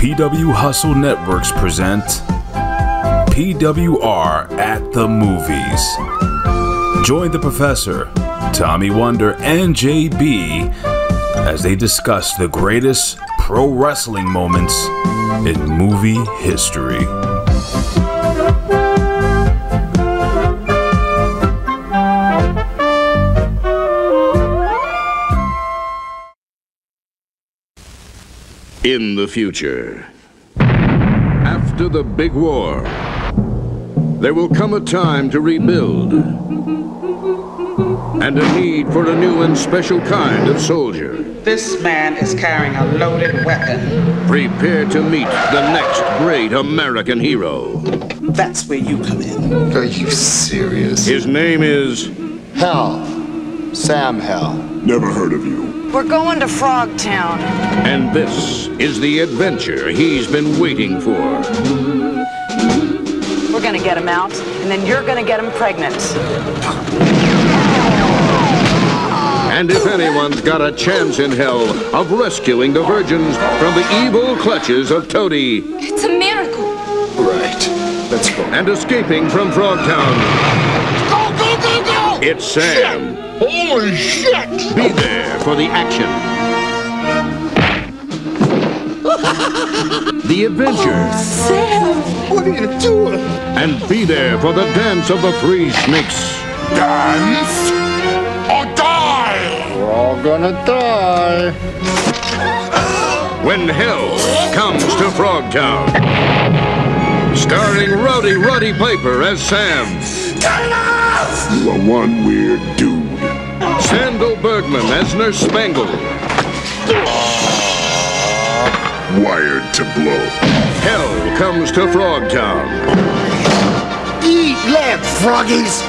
PW Hustle Networks present PWR at the Movies. Join the professor, Tommy Wonder, and JB as they discuss the greatest pro wrestling moments in movie history. In the future, after the big war, there will come a time to rebuild and a need for a new and special kind of soldier. This man is carrying a loaded weapon. Prepare to meet the next great American hero. That's where you come in. Are you serious? His name is Hell. Sam Hell. Never heard of you. We're going to Frogtown. And this is the adventure he's been waiting for. We're gonna get him out, and then you're gonna get him pregnant. And if anyone's got a chance in hell of rescuing the virgins from the evil clutches of Toady It's a miracle. Right. Let's go. and escaping from Frogtown! It's Sam. Holy shit! Be there for the action. the adventure. Oh, Sam, what are you doing? And be there for the dance of the three snakes. Dance or die? We're all gonna die. When hell comes to Frogtown. Starring Rowdy Roddy Piper as Sam. You are one weird dude. Sandahl Bergman as Nurse Spangle. Wired to blow. Hell comes to Frogtown. Eat lamp, froggies!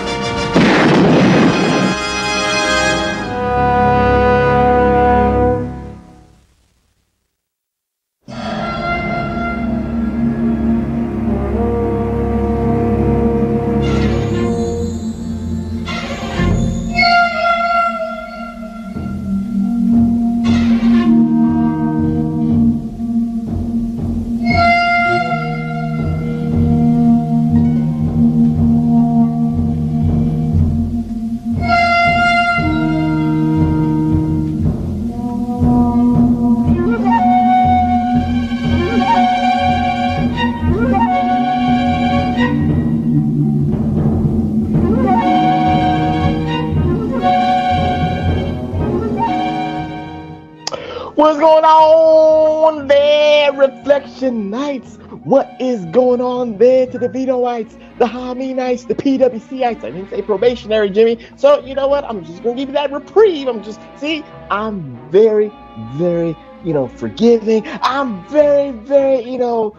Going on there, Reflectionites? What is going on there to the Vitoites, the Hami Knights, the PWCites? I didn't say probationary, Jimmy. So, you know what? I'm just going to give you that reprieve. I'm just, see, I'm very, very, you know, forgiving. I'm very, very, you know,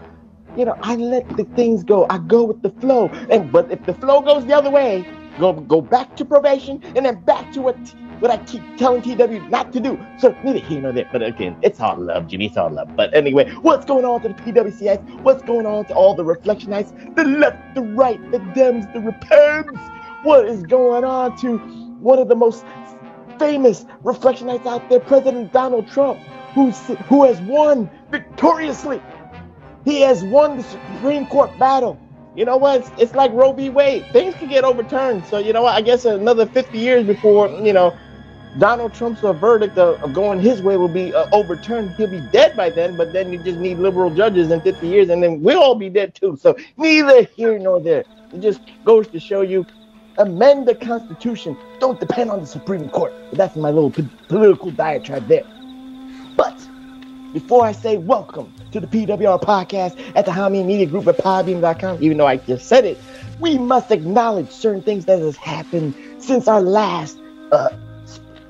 you know, I let the things go. I go with the flow. And but if the flow goes the other way, go go back to probation and then back to what what I keep telling TW not to do. So neither here nor there. But again, it's all love, Jimmy. It's all love. But anyway, what's going on to the PWCites? What's going on to all the Reflectionites? The left, the right, the Dems, the Repens. What is going on to one of the most famous Reflectionites out there, President Donald Trump, who's who has won victoriously he has won the Supreme Court battle. You know what? It's, it's like Roe v. Wade. Things can get overturned. So you know what? I guess another 50 years before you know Donald Trump's uh, verdict of, of going his way will be uh, overturned. He'll be dead by then. But then you just need liberal judges in 50 years, and then we'll all be dead too. So neither here nor there. It just goes to show you. Amend the Constitution. Don't depend on the Supreme Court. That's my little po- political diatribe there. But before I say welcome to the PWR podcast at the Hami Media Group at Podbean.com, even though I just said it, we must acknowledge certain things that has happened since our last uh,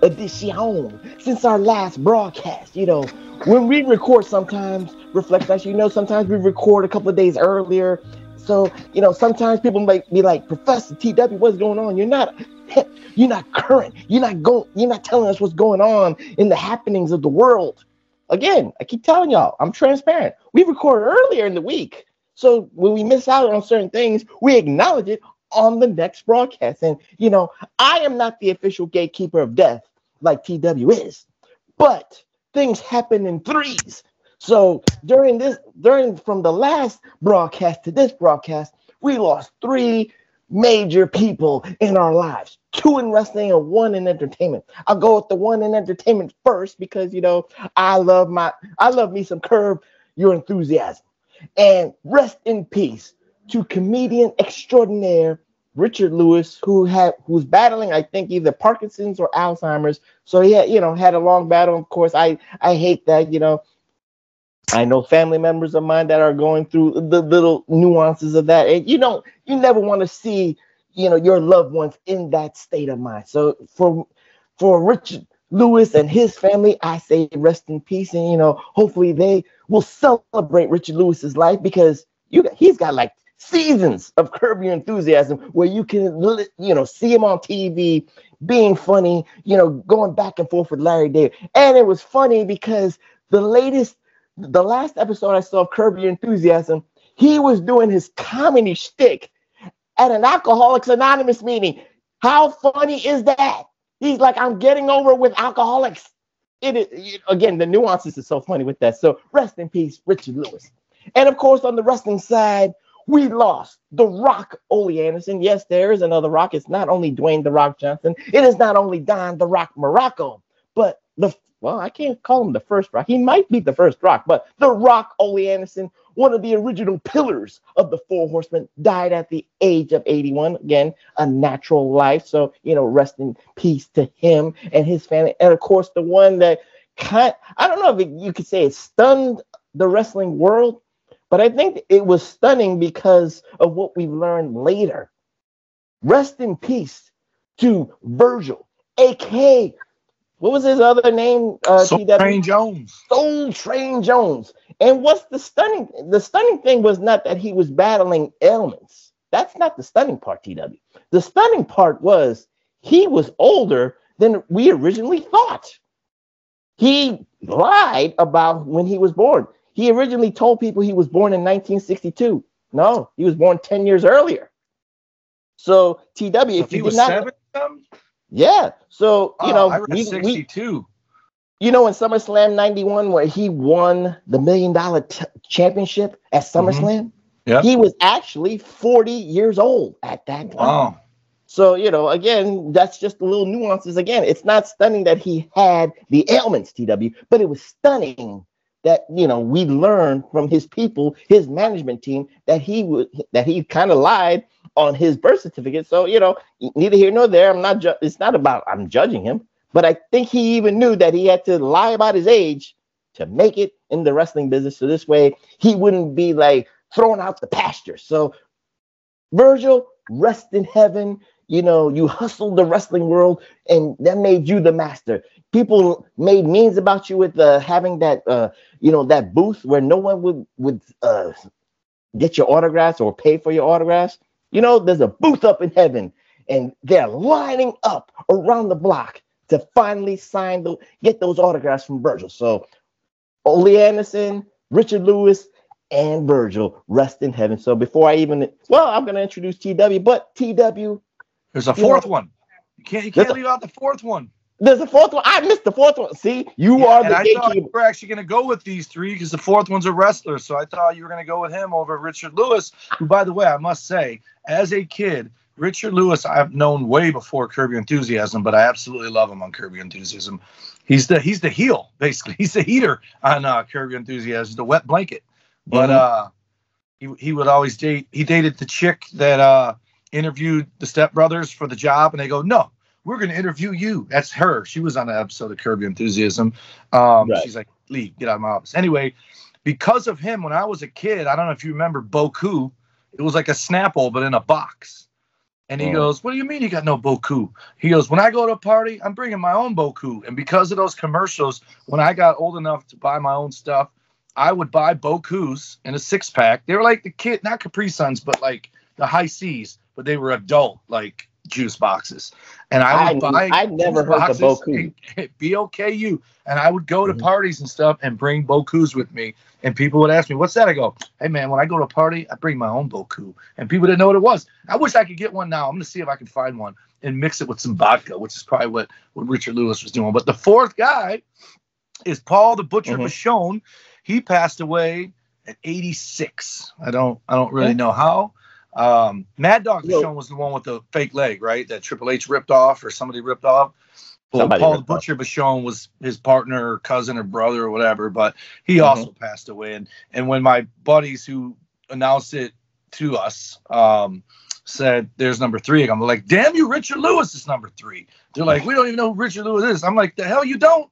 edition, since our last broadcast. You know, when we record sometimes, reflect as you know, sometimes we record a couple of days earlier. So, you know, sometimes people might be like, Professor TW, what's going on? You're not you're not current. You're not going you're not telling us what's going on in the happenings of the world. Again, I keep telling y'all, I'm transparent. We record earlier in the week. So when we miss out on certain things, we acknowledge it on the next broadcast. And you know, I am not the official gatekeeper of death like TW is, but things happen in threes. So during this, during from the last broadcast to this broadcast, we lost three major people in our lives. Two in wrestling and one in entertainment. I'll go with the one in entertainment first because you know i love my i love me some curb your enthusiasm. And rest in peace to comedian extraordinaire richard lewis who had who's battling i think either parkinson's or alzheimer's so he had you know had a long battle of course i i hate that you know I know family members of mine that are going through the little nuances of that. And you don't, you never want to see, you know, your loved ones in that state of mind. So for for Richard Lewis and his family, I say rest in peace. And you know, hopefully they will celebrate Richard Lewis's life because you he's got like seasons of Curb Your Enthusiasm where you can you know see him on TV being funny, you know, going back and forth with Larry David. And it was funny because the latest the last episode I saw of Curb Your Enthusiasm, he was doing his comedy shtick at an Alcoholics Anonymous meeting. How funny is that? He's like, I'm getting over with alcoholics. It is again, the nuances is so funny with that. So rest in peace, Richard Lewis. And of course, on the wrestling side, we lost The Rock Ole Anderson. Yes, there is another Rock. It's not only Dwayne The Rock Johnson. It is not only Don The Rock Muraco, but the well, I can't call him the first rock. He might be the first rock, but the rock, Ole Anderson, one of the original pillars of the Four Horsemen, died at the age of 81. Again, a natural life. So, you know, rest in peace to him and his family. And of course, the one that kind I don't know if it, you could say it stunned the wrestling world, but I think it was stunning because of what we learned later. Rest in peace to Virgil, aka what was his other name? Uh, Soul TW? Train Jones. Soul Train Jones. And what's the stunning? The stunning thing was not that he was battling ailments. That's not the stunning part, TW. The stunning part was he was older than we originally thought. He lied about when he was born. He originally told people he was born in 1962. No, he was born 10 years earlier. So, TW, if you he was not, seven, yeah. So, you oh, know, I read we, 62. We, you know, in SummerSlam 91, where he won the million dollar t- championship at mm-hmm. SummerSlam, mm-hmm. yeah. he was actually 40 years old at that time. Wow. So, you know, again, that's just the little nuances. Again, it's not stunning that he had the ailments, TW, but it was stunning that you know we learned from his people, his management team, that he would that he kind of lied on his birth certificate. So, you know, neither here nor there. I'm not, ju- it's not about I'm judging him, but I think he even knew that he had to lie about his age to make it in the wrestling business. So this way he wouldn't be like thrown out the pasture. So, Virgil, rest in heaven. You know, you hustled the wrestling world and that made you the master. People made memes about you with uh, having that, uh, you know, that booth where no one would would uh, get your autographs or pay for your autographs. You know, there's a booth up in heaven, and they're lining up around the block to finally sign the get those autographs from Virgil. So Ole Anderson, Richard Lewis, and Virgil rest in heaven. So before I even well, I'm gonna introduce TW, but TW. There's a fourth know, one. You can't you can't leave a, out the fourth one. There's a fourth one. I missed the fourth one. See, you yeah, are the I gatekeeper. you were actually going to go with these three because the fourth one's a wrestler. So I thought you were going to go with him over Richard Lewis, who, by the way, I must say, as a kid, Richard Lewis I've known way before Curb Your Enthusiasm, but I absolutely love him on Curb Your Enthusiasm. He's the he's the heel basically. He's the heater on uh, Curb Your Enthusiasm, the wet blanket. But mm-hmm. uh, he he would always date. He dated the chick that uh, interviewed the Step Brothers for the job, and they go, no we're going to interview you. That's her. She was on an episode of Curb Your Enthusiasm. Um, right. She's like, leave, get out of my office. Anyway, because of him, when I was a kid, I don't know if you remember Boku. It was like a Snapple, but in a box. And he oh. goes, What do you mean you got no Boku? He goes, When I go to a party, I'm bringing my own Boku. And because of those commercials, when I got old enough to buy my own stuff, I would buy Bokus in a six pack. They were like the kid, not Capri Suns, but like the Hi-Cs, but they were adult, like juice boxes, and I would I, buy. I never heard the Boku. BOKU, and I would go to mm-hmm. parties and stuff and bring Bokus with me, and people would ask me, "What's that?" I go, "Hey man, when I go to a party, I bring my own Boku," and people didn't know what it was. I wish I could get one now. I'm gonna see if I can find one and mix it with some vodka, which is probably what what Richard Lewis was doing. But the fourth guy is Paul the Butcher mm-hmm. Vachon. he passed away at 86. I don't I don't really know how. Um, Mad Dog Vachon was the one with the fake leg, right? That Triple H ripped off or somebody ripped off. Well, Paul the ripped off. Butcher Vachon was his partner or cousin or brother or whatever, but he Mhm. also passed away. And and when my buddies who announced it to us um, said there's number three, I'm like, damn you, Richard Lewis is number three. They're like, we don't even know who Richard Lewis is. I'm like, the hell you don't.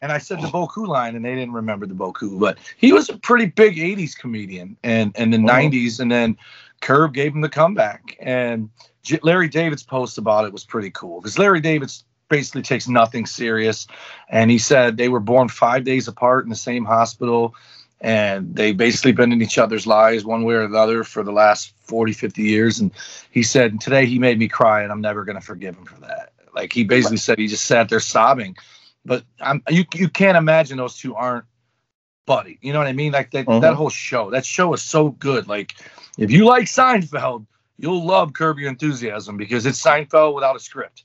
And I said the Boku line, and they didn't remember the Boku, but he was a pretty big '80s comedian, and and the Mhm. '90s, and then Curb gave him the comeback, and J- Larry David's post about it was pretty cool because Larry David's basically takes nothing serious, and he said they were born five days apart in the same hospital, and they basically been in each other's lives one way or the other for the last 40, 50 years, and he said today he made me cry, and I'm never gonna forgive him for that. Like he basically said he just sat there sobbing. But I'm you you can't imagine those two aren't buddy. You know what I mean? Like that that whole show. That show is so good. Like if you like Seinfeld, you'll love Curb Your Enthusiasm because it's Seinfeld without a script.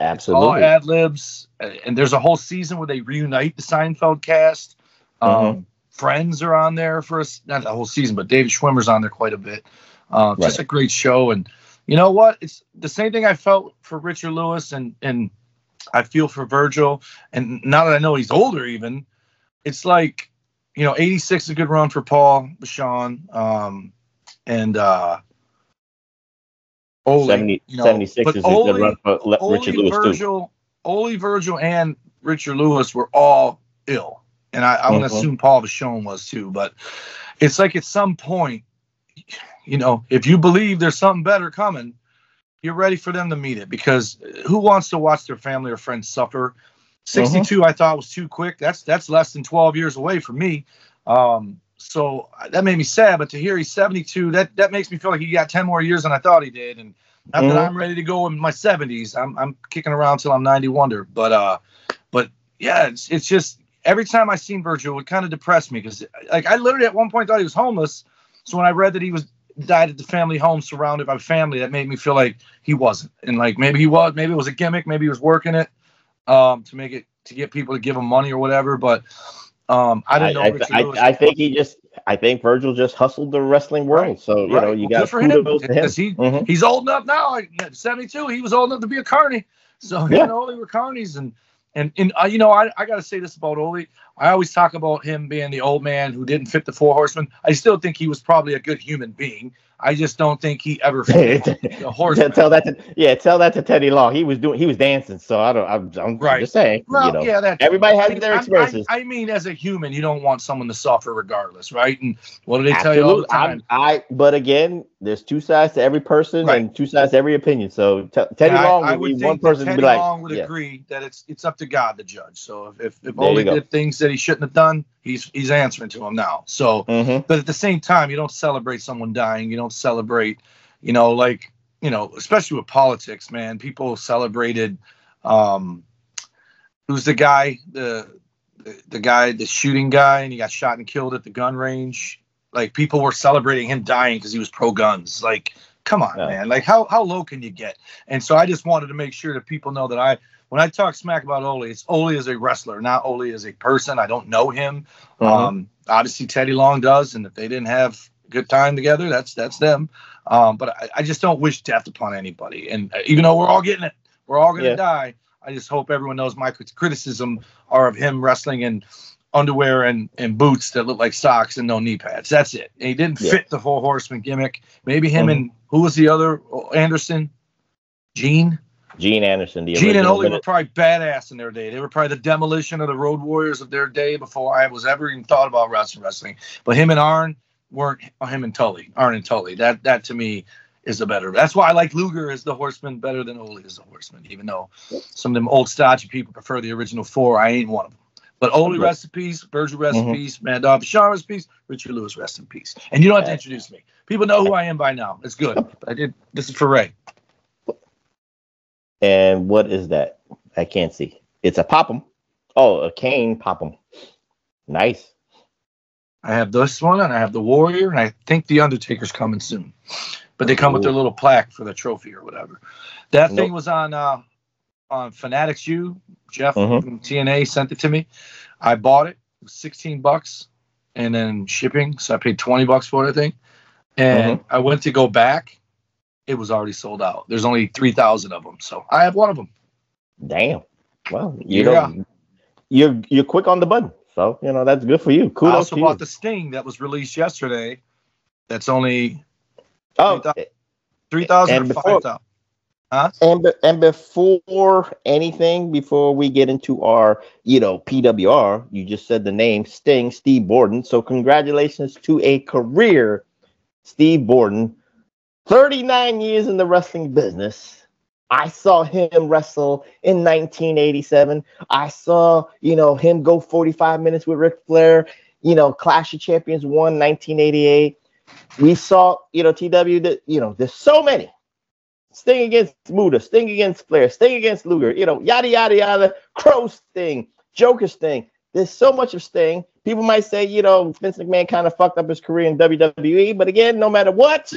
Absolutely. All ad libs, and there's a whole season where they reunite the Seinfeld cast. Um, Mhm. Friends are on there for us, not the whole season, but David Schwimmer's on there quite a bit. Uh, Just a great show, and you know what? It's the same thing I felt for Richard Lewis, and and I feel for Virgil. And now that I know he's older, even it's like you know, 86 is a good run for Paul Vachon, um, and uh, Ole, 70, you know, 76 but is a good run for Le- Ole, Richard Lewis, too. Virgil, Ole, Virgil, and Richard Lewis were all ill, and I, I'm gonna Mhm. assume Paul Vachon was too. But it's like at some point, you know, if you believe there's something better coming, you're ready for them to meet it because who wants to watch their family or friends suffer? 62, I thought was too quick. That's that's less than 12 years away from me. Um, so that made me sad. But to hear he's 72, that that makes me feel like he got 10 more years than I thought he did. And not that Mhm. I'm ready to go in my 70s. I'm I'm kicking around till I'm 90 wonder. But uh, but yeah, it's it's just every time I seen Virgil, it kind of depressed me because like I literally at one point thought he was homeless. So when I read that he was died at the family home surrounded by family, that made me feel like he wasn't. And like maybe he was, maybe it was a gimmick, maybe he was working it um to make it to get people to give him money or whatever. But um I I, didn't know I, I, Lewis. I think he just, I think Virgil just hustled the wrestling world. Right, So, you right. know, you Well, got good for him, because he- Mhm. he's old enough now. 72, he was old enough to be a carny. So Yeah. and Ole were carnies, and and and uh, you know I, I got to say this about Ole. I always talk about him being the old man who didn't fit the four horsemen. I still think he was probably a good human being. I just don't think he ever fit the tell, horseman. tell that to yeah, tell that to Teddy Long. He was doing he was dancing, so I don't I'm, I'm Right. just saying. Well, you know. yeah, that everybody has I- their I- experiences. I, I mean, as a human, you don't want someone to suffer regardless, right? And what do they tell you all the time? I'm, I but again, there's two sides to every person Right. and two sides to every opinion. So t- Teddy I- Long I, would would be one person to Teddy be like, Long would yeah. agree that it's it's up to God to judge. So if if, if There you Ole go. did things that he shouldn't have done, he's he's answering to him now. So, Mhm. but at the same time, you don't celebrate someone dying. You don't celebrate, you know, like you know, especially with politics, man. People celebrated. um Who's the guy? The the, the guy, the shooting guy, and he got shot and killed at the gun range. Like people were celebrating him dying because he was pro guns. Like, come on, Yeah. man. Like how how low can you get? And so I just wanted to make sure that people know that I when I talk smack about Ole, it's Ole as a wrestler, not Ole as a person. I don't know him. Mhm. Um, obviously Teddy Long does, and if they didn't have good time together, that's that's them. Um, but I, I just don't wish death upon anybody. And uh, even though we're all getting it, we're all gonna Yeah. die. I just hope everyone knows my crit- criticism are of him wrestling in underwear and, and boots that look like socks and no knee pads. That's it. And he didn't Yeah. fit the whole horseman gimmick. Maybe him Mhm. and who was the other Anderson? Gene? Gene Anderson, the Gene and Ole were probably badass in their day. They were probably the demolition of the Road Warriors of their day before I was ever even thought about wrestling. Wrestling, but him and Arn weren't oh, him and Tully. Arn and Tully. That that to me is the better. That's why I like Luger as the Horseman better than Ole as the Horseman. Even though some of them old stodgy people prefer the original four, I ain't one of them. But Ole Okay. rest in peace, Virgil rest in Mhm. peace, Mad Dog Vachon rest in peace, Richard Lewis rest in peace. And you don't have to introduce me. People know who I am by now. It's good. I did. This is for Ray. And what is that? I can't see. It's a pop'em. Oh, a cane pop'em. Nice. I have this one, and I have the Warrior, and I think the Undertaker's coming soon. But they come with their little plaque for the trophy or whatever. That thing was on uh, on Fanatics U. Jeff Mhm. from TNA sent it to me. I bought it. It was 16 bucks. and then shipping. So I paid 20 bucks for it, I think. And Mhm. I went to go back. It was already sold out. There's only 3,000 of them. So I have one of them. Damn. Well, you Yeah. know, you're you're quick on the button, so you know that's good for you. Cool. I also to you. bought the Sting that was released yesterday. That's only oh, 3,000 eh, And or before- 5,000. and be- and before anything, before we get into our you know PWR, you just said the name Sting, Steve Borden. So congratulations to a career, Steve Borden. 39 years in the wrestling business. I saw him wrestle in 1987. I saw, you know, him go 45 minutes with Ric Flair. You know, Clash of Champions won 1988. We saw, you know, TW that, you know, there's so many. Sting against Muta, Sting against Flair, Sting against Luger, you know, yada yada yada, Crow Sting, Joker Sting. There's so much of Sting. People might say, you know, Vince McMahon kind of fucked up his career in WWE, but again, no matter what,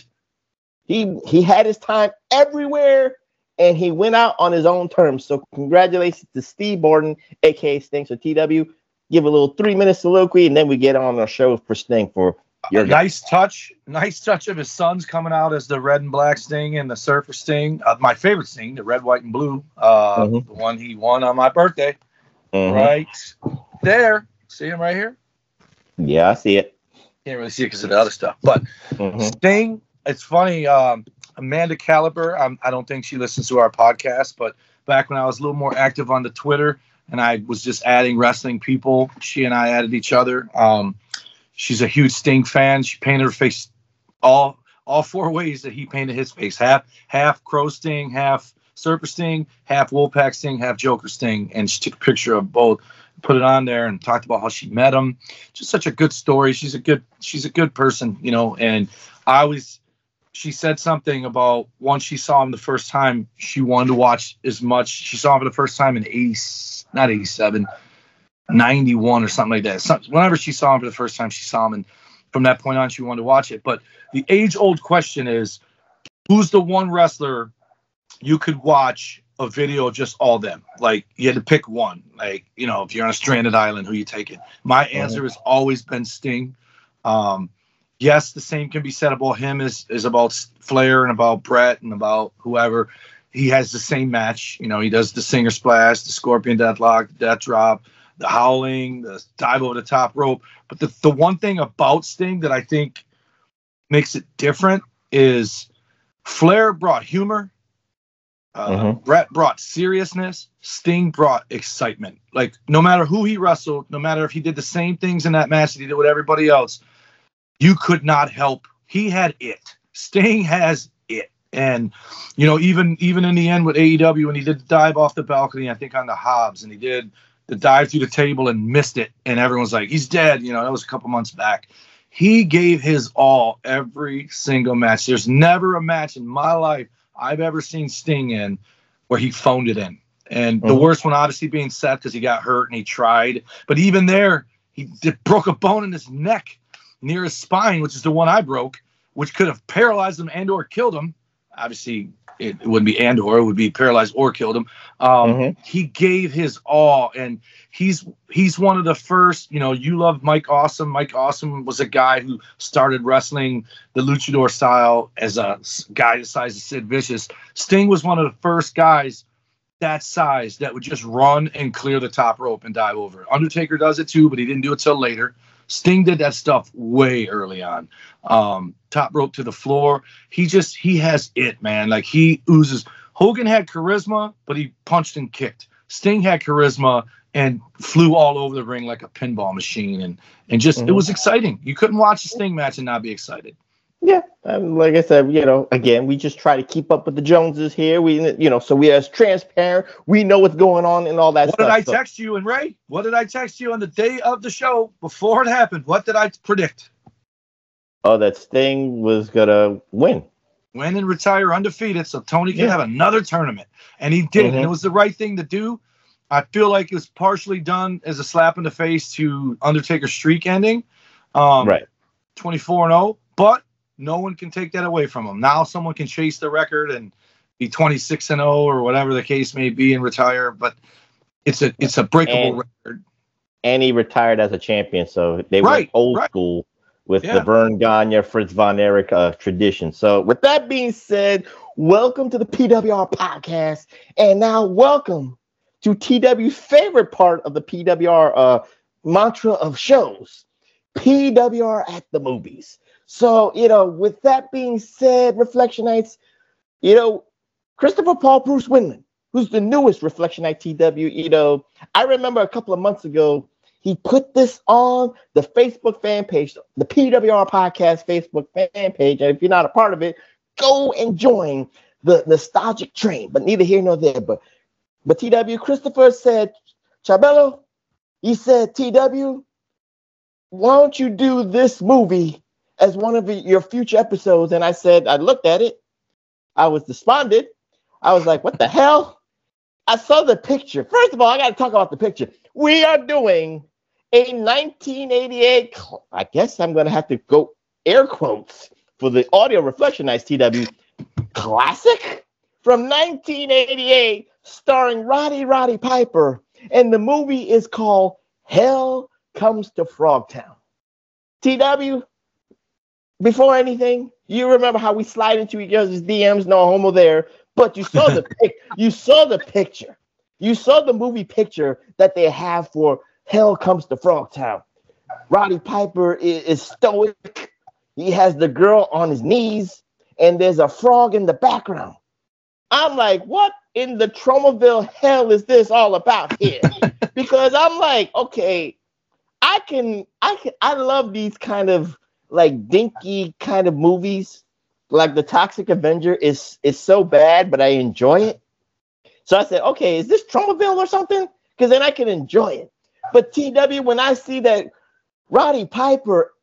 he he had his time everywhere and he went out on his own terms. So congratulations to Steve Borden, aka Sting. So TW, give a little three minute soliloquy, and then we get on our show for Sting for your A nice touch, nice touch of his sons coming out as the red and black Sting and the Surfer Sting. Uh, my favorite Sting, the red, white, and blue, uh, Mhm. the one he won on my birthday, Mhm. right there. See him right here. Yeah, I see it. Can't really see it because of the other stuff, but Mhm. Sting. It's funny. Um, Amanda Caliber. Um, I don't think she listens to our podcast, but back when I was a little more active on the Twitter and I was just adding wrestling people, she and I added each other. Um, she's a huge Sting fan. She painted her face all all four ways that he painted his face. Half half Crow Sting, half Surfer Sting, half Wolfpack Sting, half Joker Sting, and she took a picture of both, put it on there, and talked about how she met him. Just such a good story. She's a good she's a good person, you know. And I always she said something about once she saw him the first time, she wanted to watch as much. She saw him for the first time in 80, not 87, 91 or something like that. Some, whenever she saw him for the first time, she saw him. And from that point on, she wanted to watch it. But the age old question is who's the one wrestler you could watch a video of just all them? Like you had to pick one. Like, you know, if you're on a stranded island, who you taking? My answer has always been Sting. Um, yes, the same can be said about him as, as about Flair and about Brett and about whoever. He has the same match. You know, he does the Stinger splash, the scorpion deathlock, the death drop, the howling, the dive over the top rope. But the, the one thing about Sting that I think makes it different is Flair brought humor. Uh, Mhm. Brett brought seriousness. Sting brought excitement. Like no matter who he wrestled, no matter if he did the same things in that match that he did with everybody else, you could not help. He had it. Sting has it. And you know, even even in the end with AEW, when he did the dive off the balcony, I think on the Hobbs, and he did the dive through the table and missed it, and everyone's like, he's dead. You know, that was a couple months back. He gave his all every single match. There's never a match in my life I've ever seen Sting in where he phoned it in. And the Mhm. worst one, obviously, being Seth because he got hurt and he tried. But even there, he did, broke a bone in his neck near his spine, which is the one I broke, which could have paralyzed him and or killed him. Obviously, it, it wouldn't be and or it would be paralyzed or killed him. Um, Mhm. He gave his all, and he's he's one of the first. You know, you love Mike Awesome. Mike Awesome was a guy who started wrestling the luchador style as a guy the size of Sid Vicious. Sting was one of the first guys that size that would just run and clear the top rope and dive over. Undertaker does it too, but he didn't do it till later. Sting did that stuff way early on. Um, top rope to the floor. He just he has it, man. Like he oozes. Hogan had charisma, but he punched and kicked. Sting had charisma and flew all over the ring like a pinball machine, and and just it Mhm. was exciting. You couldn't watch a Sting match and not be excited. Yeah, and like I said, you know, again, we just try to keep up with the Joneses here. We, you know, so we are as transparent. We know what's going on and all that What stuff. did I so- text you and Ray? What did I text you on the day of the show before it happened? What did I predict? Oh, that Sting was gonna win. Win and retire undefeated so Tony can Yeah. have another tournament. And he did. And Mhm. it was the right thing to do. I feel like it was partially done as a slap in the face to Undertaker's streak ending. Um, right. 24 and 0, but no one can take that away from him. Now someone can chase the record and be 26 and 0 or whatever the case may be and retire, but it's a it's a breakable And- record. and he retired as a champion. So they Right, went old right. school with Yeah. the Verne Gagne, Fritz von Erich uh, tradition. So with that being said, welcome to the PWR podcast, and now welcome to TW's favorite part of the PWR uh, mantra of shows, PWR at the movies. So you know, with that being said, Reflectionites, you know, Christopher Paul Bruce Winman, who's the newest Reflection ITW, you know, I remember a couple of months ago, he put this on the Facebook fan page, the PWR Podcast Facebook fan page. And if you're not a part of it, go and join the nostalgic train. But neither here nor there. But but TW Christopher said, Chabello, he said, TW, why don't you do this movie as one of your future episodes? And I said, I looked at it, I was despondent. I was like, what the hell? I saw the picture. First of all, I got to talk about the picture. We are doing a 1988, cl- I guess I'm going to have to go air quotes for the audio reflectionites TW classic from 1988 starring Rowdy Roddy Piper. And the movie is called Hell Comes to Frogtown. TW, before anything, you remember how we slide into each other's DMs, no homo there, but you saw the pic, you saw the picture. You saw the movie picture that they have for Hell Comes to Frogtown. Roddy Piper is, is stoic. He has the girl on his knees, and there's a frog in the background. I'm like, what in the Tromaville hell is this all about here? because I'm like, okay, I can, I can, I love these kind of like dinky kind of movies. Like the Toxic Avenger is is so bad, but I enjoy it. So I said, okay, is this Tromaville or something? Because then I can enjoy it. But TW, when I see that Roddy Piper,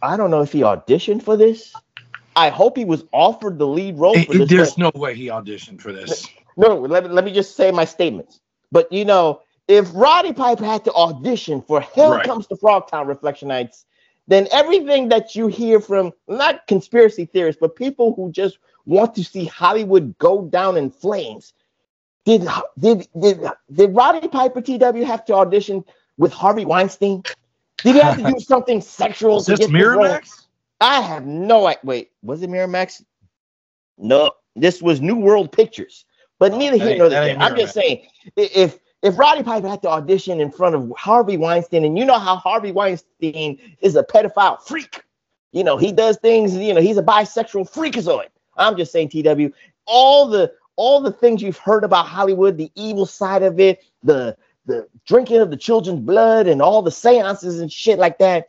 I don't know if he auditioned for this. I hope he was offered the lead role for this. There's no way he auditioned for this. no, let me, let me just say my statements. But you know, if Roddy Piper had to audition for Hell Right. Comes to Frogtown Reflectionites, then everything that you hear from not conspiracy theorists, but people who just want to see Hollywood go down in flames, did did did did Roddy Piper TW have to audition with Harvey Weinstein? Did he have to do something sexual to this get the role? Miramax? I have no idea. Wait, was it Miramax? No, this was New World Pictures. But neither here nor that there. I'm just saying, if if Roddy Piper had to audition in front of Harvey Weinstein, and you know how Harvey Weinstein is a pedophile freak, you know he does things. You know he's a bisexual freakazoid. I'm just saying, TW, all the all the things you've heard about Hollywood, the evil side of it, the the drinking of the children's blood, and all the seances and shit like that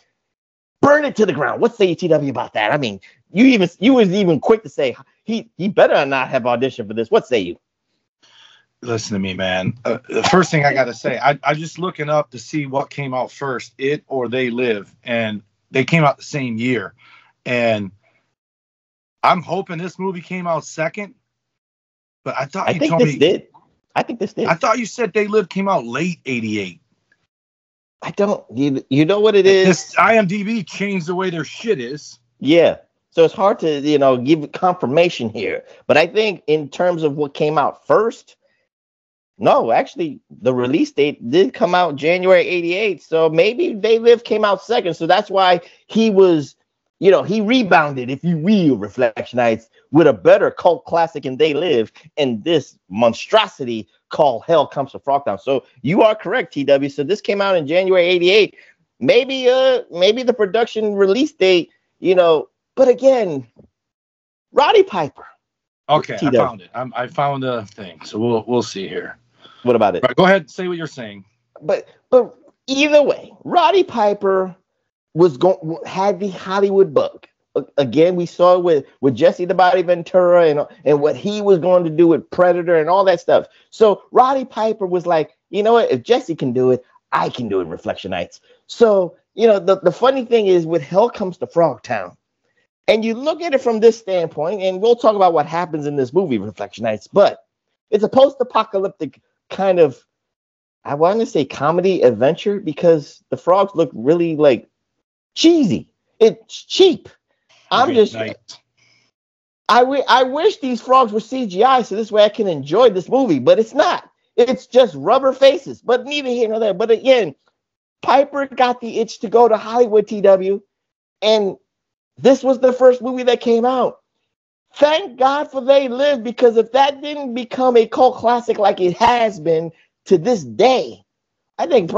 burn it to the ground. What say you, TW, about that? I mean, you even you was even quick to say he he better not have auditioned for this. What say you? Listen to me, man. Uh, the first thing I got to say, I I just looking up to see what came out first, it or They Live, and they came out the same year, and I'm hoping this movie came out second. But I thought I you think told this me. did. I think this did. I thought you said They Live came out late '88. I don't. You, you know what it is? This IMDb changed the way their shit is. Yeah. So it's hard to you know give confirmation here, but I think in terms of what came out first, no, actually the release date did come out January '88. So maybe They Live came out second. So that's why he was, you know, he rebounded, if you will, Reflectionites with a better cult classic in They Live and this monstrosity called Hell Comes to Frogtown. So you are correct, TW. So this came out in January '88. Maybe uh maybe the production release date, you know, but again, Roddy Piper. Okay, I T-Dub. found it. I'm, I found the thing. So we'll we'll see here. What about it? All right, go ahead. Say what you're saying. But but either way, Roddy Piper was going had the Hollywood bug. Again, we saw with with Jesse the Body Ventura and and what he was going to do with Predator and all that stuff. So Roddy Piper was like, you know what? If Jesse can do it, I can do it. Reflectionites. So you know the the funny thing is with Hell Comes to Frogtown, and you look at it from this standpoint, and we'll talk about what happens in this movie, Reflectionites. But it's a post-apocalyptic kind of I want to say comedy adventure because the frogs look really like cheesy. It's cheap. I'm Good just night. I I wish these frogs were CGI so this way I can enjoy this movie, but it's not. It's just rubber faces. But neither here nor there. But again, Piper got the itch to go to Hollywood TW, and this was the first movie that came out. Thank God for They Live because if that didn't become a cult classic like it has been to this day, I think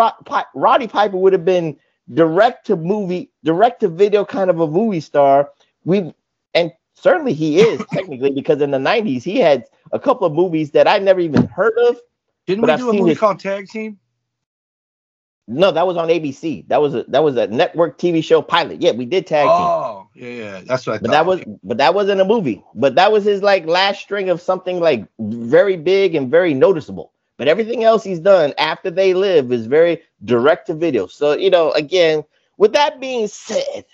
Roddy Piper would have been direct to movie, direct to video kind of a movie star. We and certainly he is technically because in the 90s he had a couple of movies that I never even heard of. Didn't we I've do a movie his, called Tag Team? No, that was on ABC. That was a that was a network TV show pilot. Yeah, we did tag team. Oh, yeah, yeah, that's what I but that was but that wasn't a movie. But that was his like last string of something like very big and very noticeable. But everything else he's done after they live is very direct to video. So you know, again, with that being said,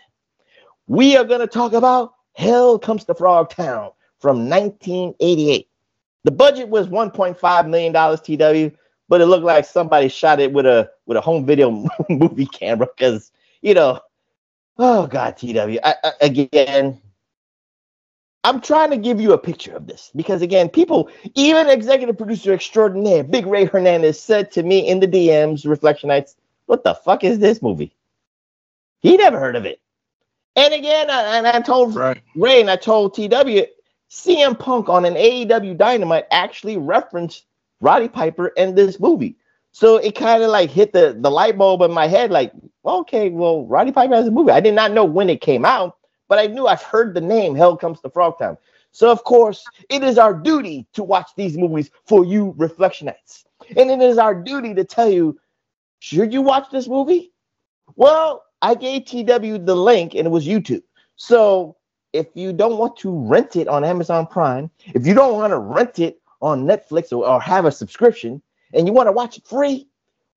we are gonna talk about Hell Comes to Frog Town from 1988. The budget was 1.5 million dollars TW but it looked like somebody shot it with a with a home video movie camera because you know, oh god, TW. I, I, again, I'm trying to give you a picture of this because again, people, even executive producer extraordinaire Big Ray Hernandez said to me in the DMs, Reflectionites, "What the fuck is this movie?" He never heard of it. And again, I, and I told right. Ray and I told TW, CM Punk on an AEW Dynamite actually referenced Roddy Piper and this movie. So it kind of like hit the, the light bulb in my head, like, okay, well, Roddy Piper has a movie. I did not know when it came out, but I knew I've heard the name Hell Comes to Frogtown. So of course, it is our duty to watch these movies for you reflectionites. And it is our duty to tell you, should you watch this movie? Well, I gave TW the link and it was YouTube. So if you don't want to rent it on Amazon Prime, if you don't want to rent it on Netflix or, or have a subscription and you want to watch it free,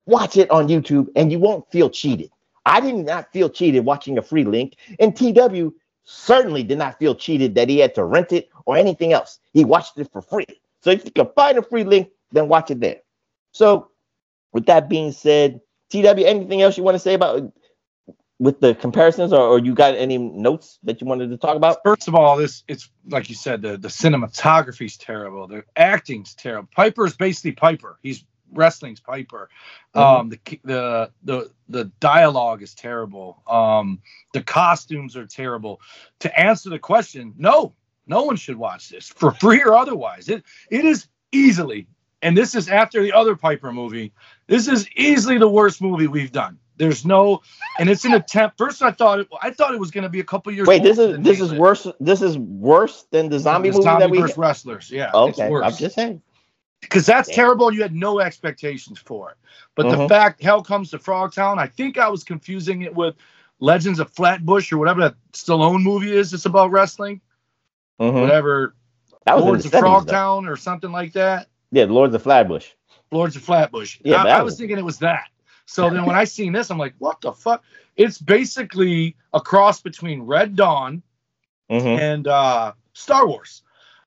watch it on YouTube and you won't feel cheated. I did not feel cheated watching a free link, and TW certainly did not feel cheated that he had to rent it or anything else. He watched it for free. So if you can find a free link, then watch it there. So, with that being said, TW, anything else you want to say about with the comparisons, or, or, you got any notes that you wanted to talk about? First of all, this it's like you said, the the cinematography's terrible, the acting's terrible. Piper's basically Piper. He's wrestling's Piper. Mm-hmm. Um, the the the the dialogue is terrible. Um, the costumes are terrible. To answer the question, no, no one should watch this for free or otherwise. It it is easily, and this is after the other Piper movie. This is easily the worst movie we've done. There's no, and it's an attempt. First, I thought it, I thought it was going to be a couple years. Wait, this is this is worse. This is worse than the zombie the movie zombie that we. Versus wrestlers, yeah. Okay, I'm just saying. Because that's Damn. terrible, and you had no expectations for it. But mm-hmm. the fact Hell Comes to Frogtown, I think I was confusing it with Legends of Flatbush or whatever that Stallone movie is. It's about wrestling, mm-hmm. whatever. That was Lords of Frogtown or something like that. Yeah, Lords of Flatbush. Lords of Flatbush. Yeah, I, I was thinking it was that. So then when I seen this, I'm like, what the fuck? It's basically a cross between Red Dawn mm-hmm. and uh, Star Wars.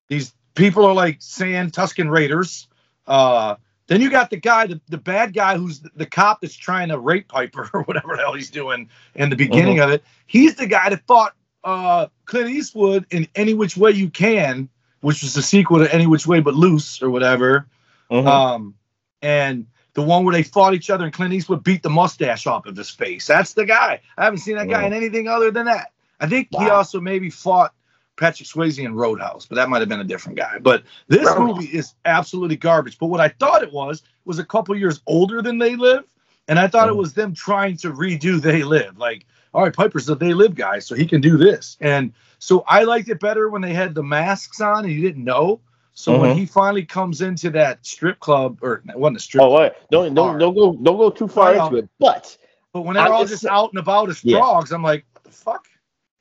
These people are like saying Tusken Raiders. Uh, then you got the guy, the, the bad guy who's the, the, cop that's trying to rape Piper or whatever the hell he's doing in the beginning mm-hmm. of it. He's the guy that fought uh, Clint Eastwood in Any Which Way You Can, which was the sequel to Any Which Way But Loose or whatever. Mm-hmm. Um, and the one where they fought each other and Clint Eastwood beat the mustache off of his face. That's the guy. I haven't seen that guy in anything other than that. I think wow. he also maybe fought Patrick Swayze in Roadhouse, but that might have been a different guy. But this movie is absolutely garbage. But what I thought it was was a couple years older than They Live, and I thought mm. it was them trying to redo They Live. Like, all right, Piper's a They Live guy, so he can do this. And so I liked it better when they had the masks on and you didn't know. So mm-hmm. when he finally comes into that strip club, or it wasn't a strip. Oh, wait. don't don't don't go don't go too far into it. But but when they're I, all just out and about as yeah. frogs, I'm like, what the fuck?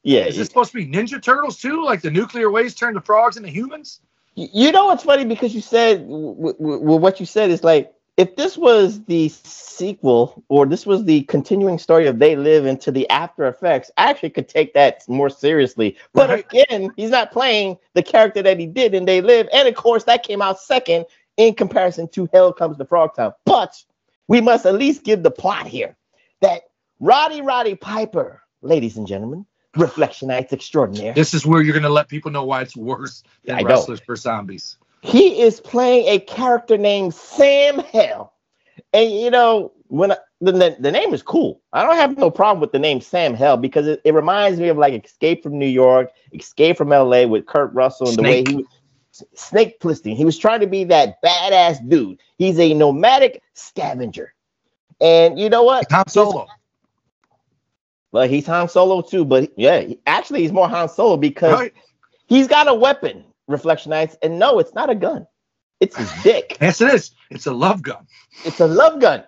Yeah, is this supposed to be Ninja Turtles too? Like the nuclear waste turned the frogs into humans? You know what's funny because you said w- w- what you said is like if this was the sequel or this was the continuing story of They Live into the after effects, I actually could take that more seriously. But right. again, he's not playing the character that he did in They Live. And of course, that came out second in comparison to Hell Comes to Frogtown. But we must at least give the plot here that Rowdy Roddy Piper, ladies and gentlemen, Reflectionites extraordinaire. This is where you're going to let people know why it's worse than I Wrestlers for Zombies. He is playing a character named Sam Hell. And you know, when I, the, the, name is cool. I don't have no problem with the name Sam Hell because it, it reminds me of like Escape from New York, Escape from LA with Kurt Russell and Snake. the way he Snake Plissken. He was trying to be that badass dude. He's a nomadic scavenger. And you know what? Han Solo. Well, he's Han Solo too, but yeah, actually he's more Han Solo because Right. he's got a weapon, Reflectionites, and no, it's not a gun. It's his dick. Yes, it is. It's a love gun. It's a love gun.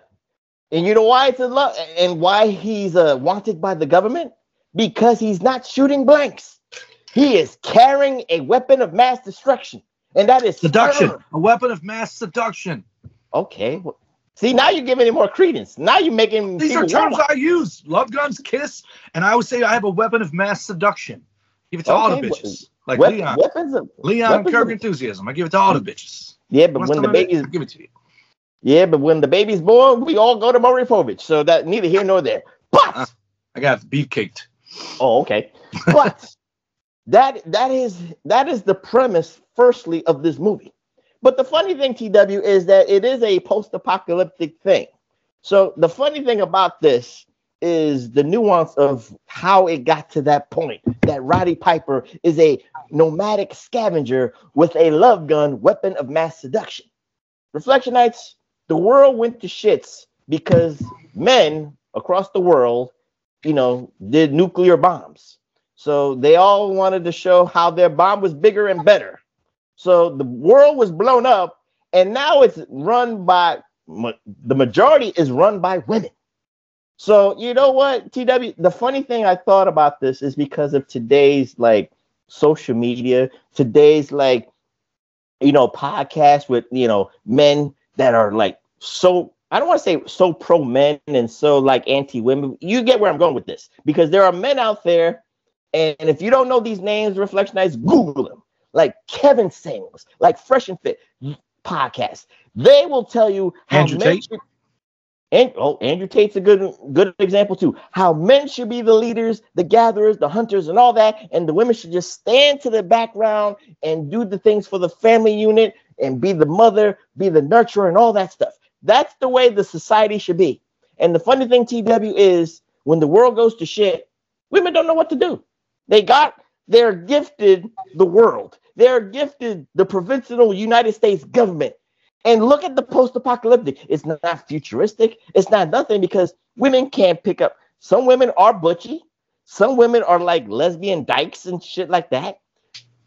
And you know why it's a love and why he's uh, wanted by the government? Because he's not shooting blanks. He is carrying a weapon of mass destruction. And that is Seduction. sperm. A weapon of mass seduction. Okay. See, now you're giving it more credence. Now you're making These are terms I use. Love guns, kiss, and I would say I have a weapon of mass seduction. Give it to all the bitches. Like Leon. weapons of Leon weapons Curb of- Enthusiasm. I give it to all the bitches. Yeah, but What's when the some of it? baby's give it to you. yeah, but when the baby's born, we all go to Maury Povich. So that neither here nor there. But Uh. I got beefcaked. Oh, okay. But that that is that is the premise, firstly, of this movie. But the funny thing, TW, is that it is a post-apocalyptic thing. So the funny thing about this is the nuance of how it got to that point. That Roddy Piper is a nomadic scavenger with a love gun, weapon of mass seduction. Reflectionites, the world went to shits because men across the world, you know, did nuclear bombs. So they all wanted to show how their bomb was bigger and better. So the world was blown up, and now it's run by the majority is run by women. So you know what, TW? The funny thing I thought about this is because of today's like social media, today's like you know podcast with you know men that are like so I don't want to say so pro men and so like anti women. You get where I'm going with this because there are men out there, and if you don't know these names, Reflectionites, Google them. Like Kevin Sings, like Fresh and Fit podcast. They will tell you how Andrew men Tate? should- and oh, Andrew Tate's a good good example too. How men should be the leaders, the gatherers, the hunters, and all that, and the women should just stand to the background and do the things for the family unit and be the mother, be the nurturer, and all that stuff. That's the way the society should be. And the funny thing, TW, is when the world goes to shit, women don't know what to do. They got they're gifted the world. They're gifted the provincial United States government. And look at the post-apocalyptic. It's not futuristic. It's not nothing because women can't pick up. Some women are butchy. Some women are like lesbian dykes and shit like that.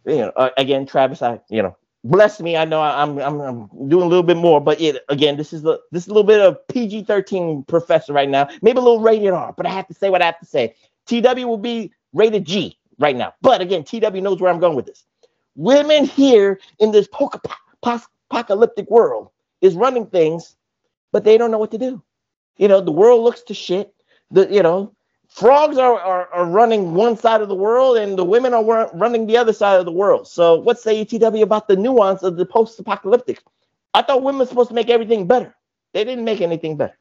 You know, uh, again, Travis, I you know, bless me. I know I- I'm I'm, I'm doing a little bit more, but it, again, this is the this is a little bit of PG-13 professor right now. Maybe a little rated R, but I have to say what I have to say. TW will be rated G right now. But again, TW knows where I'm going with this. Women here in this poca- pos- apocalyptic world is running things, but they don't know what to do. You know, the world looks to shit. The you know, frogs are, are, are running one side of the world, and the women are running the other side of the world. So, what say you, TW, about the nuance of the post-apocalyptic? I thought women were supposed to make everything better. They didn't make anything better.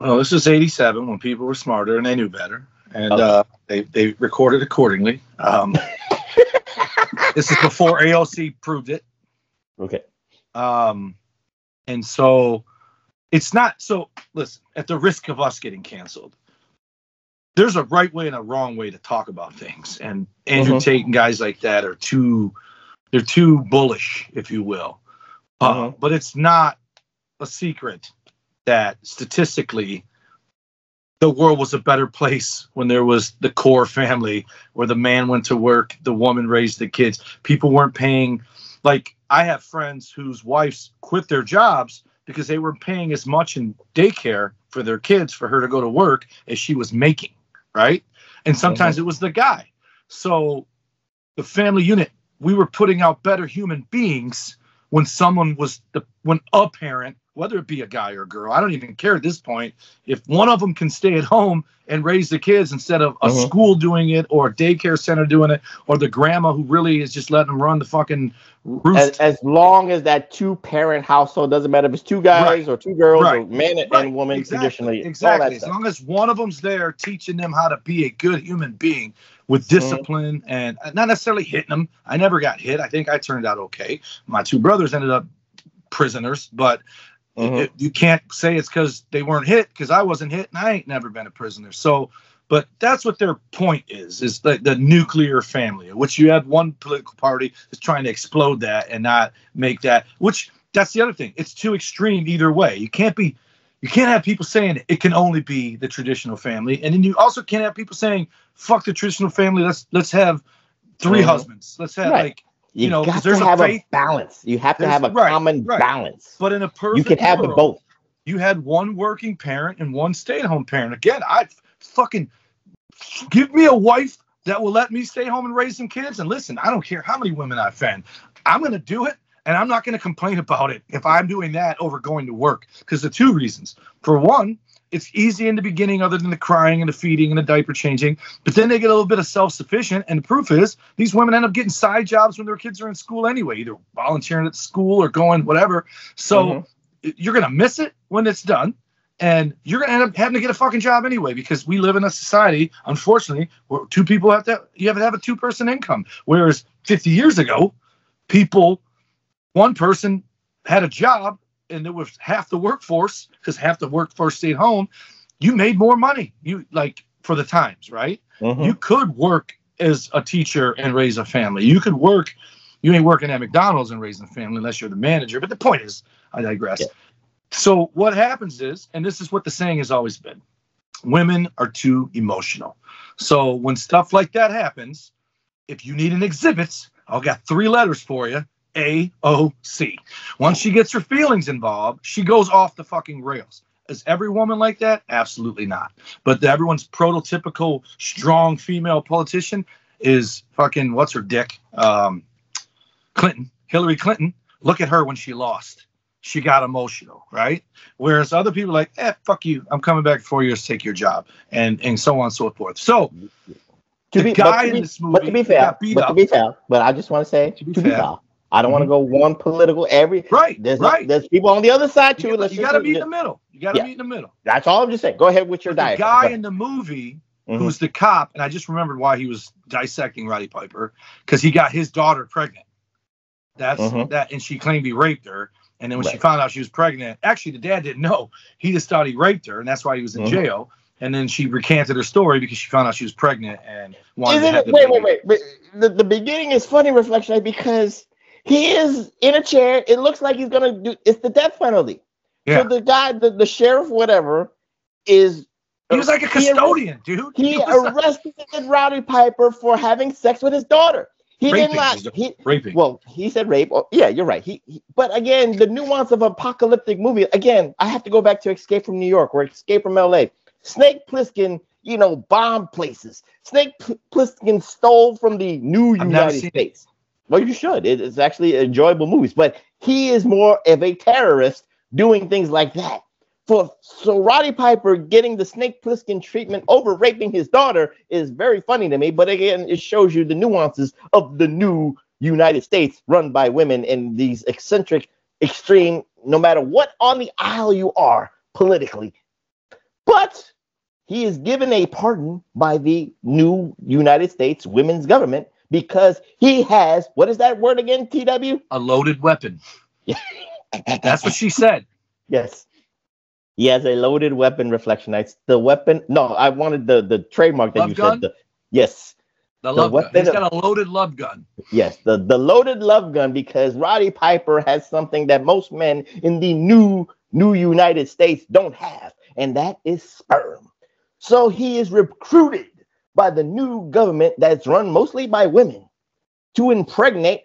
Well, this is 87 when people were smarter and they knew better. And Okay. uh, they, they recorded accordingly. Um, this is before AOC proved it. Okay. Um, and so it's not so listen, at the risk of us getting canceled, there's a right way and a wrong way to talk about things. And Andrew Mhm. Tate and guys like that are too they're too bullish, if you will. Uh, Mhm. but it's not a secret that statistically the world was a better place when there was the core family where the man went to work, the woman raised the kids. People weren't paying like I have friends whose wives quit their jobs because they were paying as much in daycare for their kids for her to go to work as she was making, right? And sometimes mhm. it was the guy. So the family unit, we were putting out better human beings when someone was the when a parent, whether it be a guy or a girl, I don't even care at this point. If one of them can stay at home and raise the kids instead of a Mhm. school doing it or a daycare center doing it or the grandma who really is just letting them run the fucking roost. As, as long as that two-parent household doesn't matter if it's two guys Right. or two girls or Right. man and Right, woman exactly, traditionally. Exactly. As stuff. long as one of them's there teaching them how to be a good human being with Mm-hmm. discipline and not necessarily hitting them. I never got hit. I think I turned out okay. My two brothers ended up prisoners, but Mhm. It- you can't say it's because they weren't hit because I wasn't hit and I ain't never been a prisoner. So, but that's what their point is: is the, the nuclear family, which you have one political party is trying to explode that and not make that. Which that's the other thing; it's too extreme either way. You can't be, you can't have people saying it can only be the traditional family, and then you also can't have people saying fuck the traditional family. Let's let's have 3 Mhm. husbands. Let's have Right. like You, you know, got there's to a have faith- a balance. You have to have a right, common right. balance. But in a perfect You can have world, both. you had one working parent and one stay-at-home parent. Again, I fucking give me a wife that will let me stay home and raise some kids. And listen, I don't care how many women I offend. I'm gonna do it, and I'm not gonna complain about it if I'm doing that over going to work. Because the two reasons. For one, it's easy in the beginning, other than the crying and the feeding and the diaper changing. But then they get a little bit of self-sufficient, and the proof is these women end up getting side jobs when their kids are in school anyway, either volunteering at school or going whatever. So Mhm. you're gonna miss it when it's done and you're gonna end up having to get a fucking job anyway because we live in a society unfortunately where two people have to you have to have a two person income whereas 50 years ago people one person had a job and there was half the workforce because half the workforce stayed home you made more money you like for the times right Mhm. you could work as a teacher and raise a family. You could work, you ain't working at McDonald's and raising a family unless you're the manager. But the point is, I digress. Yeah. So what happens is, and this is what the saying has always been, women are too emotional. So when stuff like that happens, if you need an exhibit, I've got three letters for you. A O C. Once she gets her feelings involved, she goes off the fucking rails. Is every woman like that? Absolutely not. But the, everyone's prototypical strong female politician is fucking what's her dick? Um, Clinton, Hillary Clinton. Look at her when she lost. She got emotional, right? Whereas other people are like, eh, fuck you. I'm coming back four years to take your job, and and so on and so forth. So To the be, guy but to in be, this movie but to be fair, but to be fair, but I just want to say To to be be, fair. I don't want to go one political every. right, There's right. there's people on the other side too. you, you got to be in the middle. You got to Yeah. meet in the middle. That's all I'm just saying. Go ahead with your But the guy in the movie Mhm. who's the cop, and I just remembered why he was dissecting Roddy Piper because he got his daughter pregnant. That's Mhm. that, and she claimed he raped her. And then when she found out she was pregnant, actually the dad didn't know. He just thought he raped her, and that's why he was in Mhm. jail. And then she recanted her story because she found out she was pregnant and wanted Isn't have it? the Wait, baby. wait, wait. But the, the beginning is funny reflection because he is in a chair. It looks like he's gonna do. It's the death penalty. Yeah. So the guy, the, the sheriff, whatever, is He was like a he custodian, dude. He like arrested Rowdy Piper for having sex with his daughter. He Raping. did not. He, raping. well, he said rape. Oh, yeah, you're right. He, he- but again, the nuance of apocalyptic movie. Again, I have to go back to Escape from New York or Escape from L.A. Snake Plissken, you know, bombed places. Snake Pl- Plissken stole from the new I've United it. Well, you should. It is actually enjoyable movies, but he is more of a terrorist doing things like that. For so Roddy Piper getting the Snake Plissken treatment over raping his daughter is very funny to me. But again, it shows you the nuances of the new United States run by women in these eccentric, extreme, no matter what on the aisle you are politically. But he is given a pardon by the new United States women's government because he has what is that word again, TW? a loaded weapon. That's what she said. Yes. He has a loaded weapon reflection. It's the weapon. No, I wanted the the trademark that Love you gun? said. The, yes, The The love gun. weapon He's of- got a loaded love gun. yes, the the loaded love gun because Roddy Piper has something that most men in the new new United States don't have, and that is sperm. So he is recruited by the new government that's run mostly by women to impregnate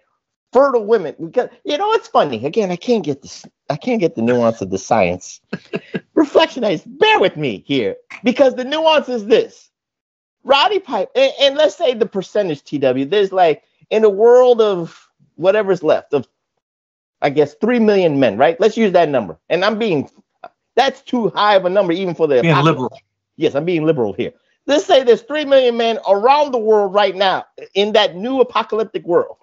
fertile women. Because you know it's funny. Again, I can't get this. I can't get the nuance of the science. Reflectionites, bear with me here because the nuance is this. Roddy Pipe, and, and let's say the percentage TW. There's like in a world of whatever's left of, I guess three million men. Right? Let's use that number. And I'm being, that's too high of a number even for the Being liberal. Yes, I'm being liberal here. Let's say there's 3 million men around the world right now in that new apocalyptic world.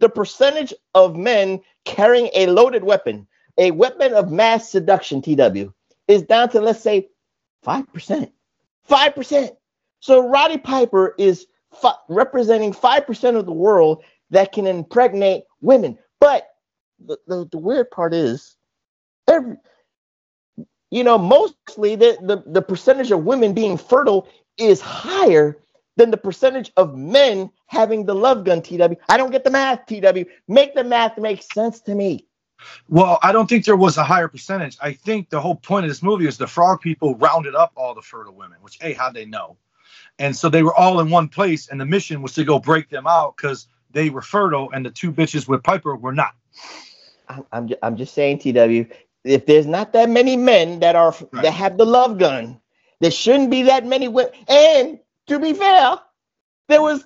The percentage of men carrying a loaded weapon, a weapon of mass seduction, TW, is down to, let's say, 5%. 5%. So Roddy Piper is fi- representing 5% of the world that can impregnate women. But the, the, the weird part is, every you know, mostly the, the, the percentage of women being fertile is higher than the percentage of men having the love gun, TW. I don't get the math, TW. Make the math make sense to me. Well, I don't think there was a higher percentage. I think the whole point of this movie is the frog people rounded up all the fertile women, which, hey, how'd they know? And so they were all in one place, and the mission was to go break them out because they were fertile, and the two bitches with Piper were not. I'm, I'm, I'm just saying, TW, if there's not that many men that are Right. that have the love gun, there shouldn't be that many women. And to be fair, there was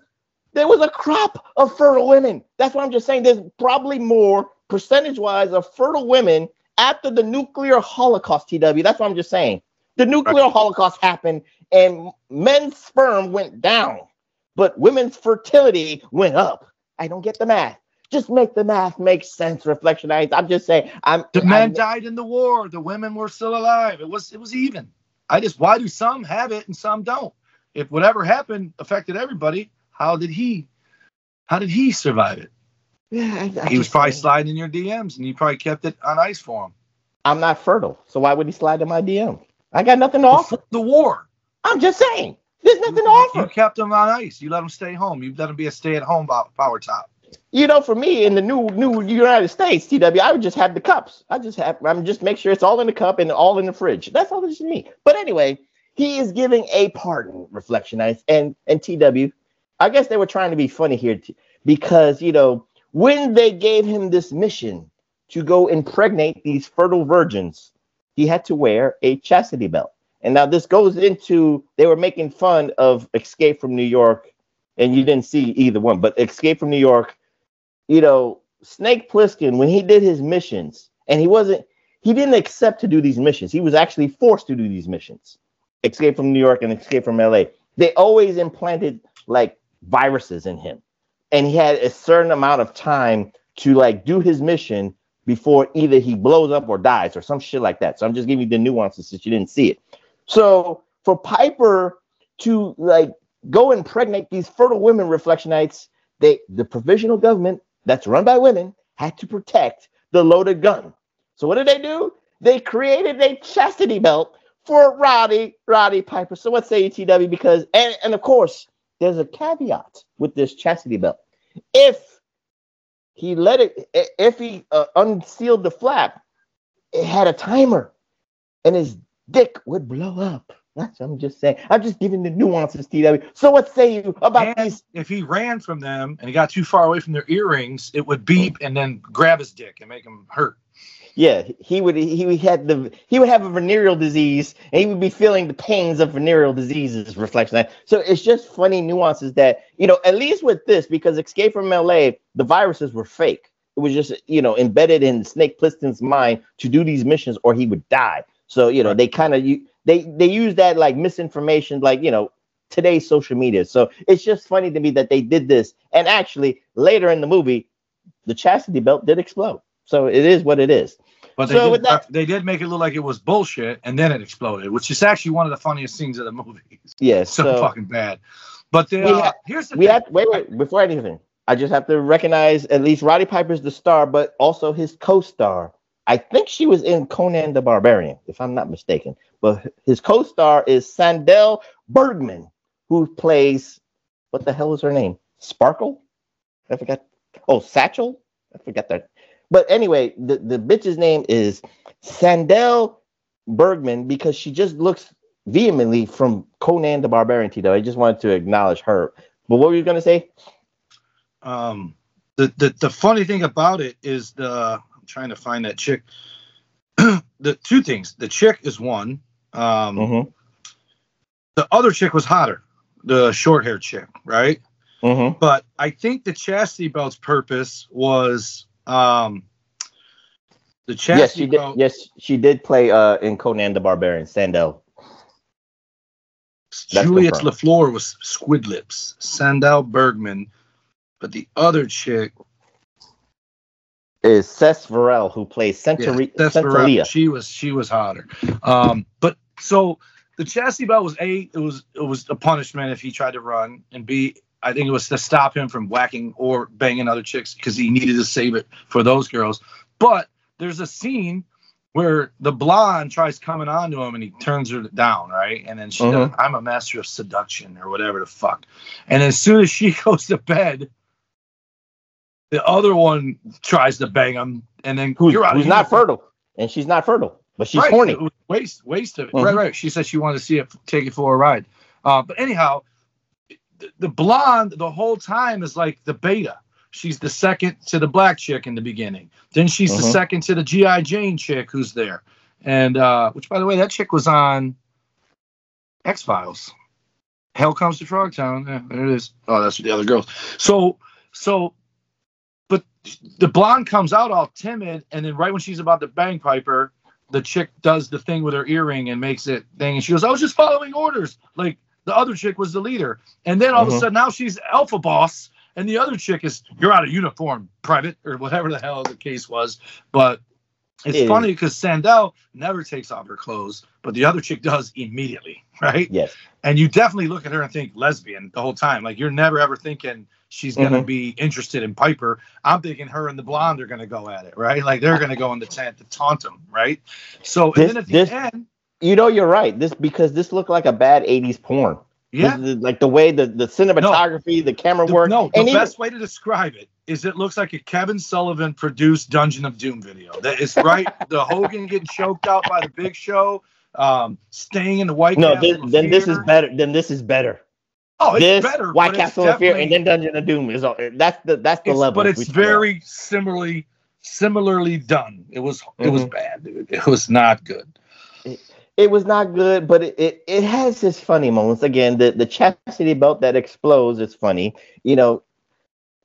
there was a crop of fertile women. That's what I'm just saying. There's probably more percentage wise of fertile women after the nuclear holocaust. TW. That's what I'm just saying. The nuclear holocaust happened, and men's sperm went down, but women's fertility went up. I don't get the math. Just make the math make sense, reflectionites. I'm just saying. I'm The men I'm- died in the war. The women were still alive. It was it was even. I just why do some have it and some don't? If whatever happened affected everybody, how did he? How did he survive it? Yeah, I- I He was probably sliding in your DMs, and you probably kept it on ice for him. I'm not fertile, so why would he slide in my DM? I got nothing to offer. The war, I'm just saying, there's nothing to offer. you kept him on ice. You let him stay home. You let him be a stay-at-home power top. You know, for me in the new new United States, TW, I would just have the cups. I just have I'm just make sure it's all in the cup and all in the fridge. That's all it's me. But anyway, he is giving a pardon, reflectionites and and TW. I guess they were trying to be funny here t- because you know when they gave him this mission to go impregnate these fertile virgins, he had to wear a chastity belt. And now this goes into they were making fun of Escape from New York, and you didn't see either one, but Escape from New York, you know, Snake Plissken, when he did his missions, and he wasn't, he didn't accept to do these missions. He was actually forced to do these missions. Escape from New York and Escape from LA. They always implanted like viruses in him. And he had a certain amount of time to like do his mission before either he blows up or dies or some shit like that. So I'm just giving you the nuances since you didn't see it. So for Piper to like go impregnate these fertile women reflectionites, they the provisional government that's run by women had to protect the loaded gun. So what did they do? They created a chastity belt for Roddy, Roddy Piper. So what say you, TW? Because and, and of course, there's a caveat with this chastity belt. If he let it, if he uh, unsealed the flap, it had a timer, and his dick would blow up. That's I'm just saying. I'm just giving the nuances, TW. So what say you about And these? if he ran from them and he got too far away from their earrings, it would beep and then grab his dick and make him hurt. Yeah, he would. He had the. He would have a venereal disease, and he would be feeling the pains of venereal diseases. Reflection. that. So it's just funny nuances that you know. At least with this, because Escape from LA, the viruses were fake. It was just you know embedded in Snake Plissken's mind to do these missions, or he would die. So you know they kind of they they use that like misinformation, like you know today's social media. So it's just funny to me that they did this, and actually later in the movie, the chastity belt did explode. So it is what it is. But they, So did, that- they did make it look like it was bullshit, and then it exploded, which is actually one of the funniest scenes of the movie. Yeah. so, So, fucking bad. But the, We uh, ha- here's the we thing. have wait, wait before anything. I just have to recognize at least Roddy Piper's the star, but also his co-star. I think she was in Conan the Barbarian, if I'm not mistaken. But his co-star is Sandahl Bergman, who plays what the hell is her name? Sparkle? I forgot. Oh, Satchel? I forgot that. But anyway, the, the bitch's name is Sandahl Bergman because she just looks vehemently from Conan the Barbarian. Tito, I just wanted to acknowledge her. But what were you gonna say? um the, the the funny thing about it is the trying to find that chick. the two things. The chick is one. Um Mm-hmm. the other chick was hotter, the short haired chick, right? Mm-hmm. But I think the chastity belt's purpose was um the Yes, chastity she did. Yes, she did play uh in Conan the Barbarian. Sandahl. that's Juliet. LaFleur was Squid Lips, Sandahl Bergman, but the other chick, Is Cec Verrell who plays yeah, Centuri- correct. Centralia. She was she was hotter. Um, but so the chastity belt was a it was it was a punishment if he tried to run, and b I think it was to stop him from whacking or banging other chicks because he needed to save it for those girls. But there's a scene where the blonde tries coming on to him and he turns her down, right? And then she, Mhm. I'm a master of seduction or whatever the fuck. And as soon as she goes to bed, the other one tries to bang him, and then Who's, you're out who's not fertile, and she's not fertile, but she's right. horny. Waste, waste of it. Mhm. Right, right. She said she wanted to see it, take it for a ride. Uh, but anyhow, the, the blonde the whole time is like the beta. She's the second to the black chick in the beginning. Then she's the Mhm. second to the GI Jane chick who's there, and uh, which by the way, that chick was on X Files. Hell comes to Frogtown. Yeah, there it is. Oh, that's the other girls. So, so, the blonde comes out all timid, and then right when she's about to bang Piper, the chick does the thing with her earring and makes it thing, and she goes, "I was just following orders." Like the other chick was the leader, and then all of Mhm. a sudden now she's alpha boss, and the other chick is you're out of uniform, private or whatever the hell the case was. But it's Yeah. funny because Sandahl never takes off her clothes, but the other chick does immediately, right? Yes. and you definitely look at her and think lesbian the whole time. Like you're never ever thinking she's gonna Mhm. be interested in Piper. I'm thinking her and the blonde are gonna go at it, right? Like they're gonna go in the tent to taunt him, right? So This- and then at the this- end, You know, you're right. This because this looked like a bad '80s porn. yeah. Like the way the the cinematography, the camera The, work. no, the and even- best way to describe it is it looks like a Kevin Sullivan produced Dungeon of Doom video. That is right. the Hogan getting choked out by the Big Show, um, staying in the White no, Castle of then this is better. Then this is better. Oh, it's this better. White Castle of Fear and then Dungeon of Doom is all. That's the that's the level. but it's we talk about. very similarly similarly done. It was it was Mhm. bad, dude. It was not good. it was not good, but it, it, it has its funny moments. Again, the, the chastity belt that explodes is funny. You know,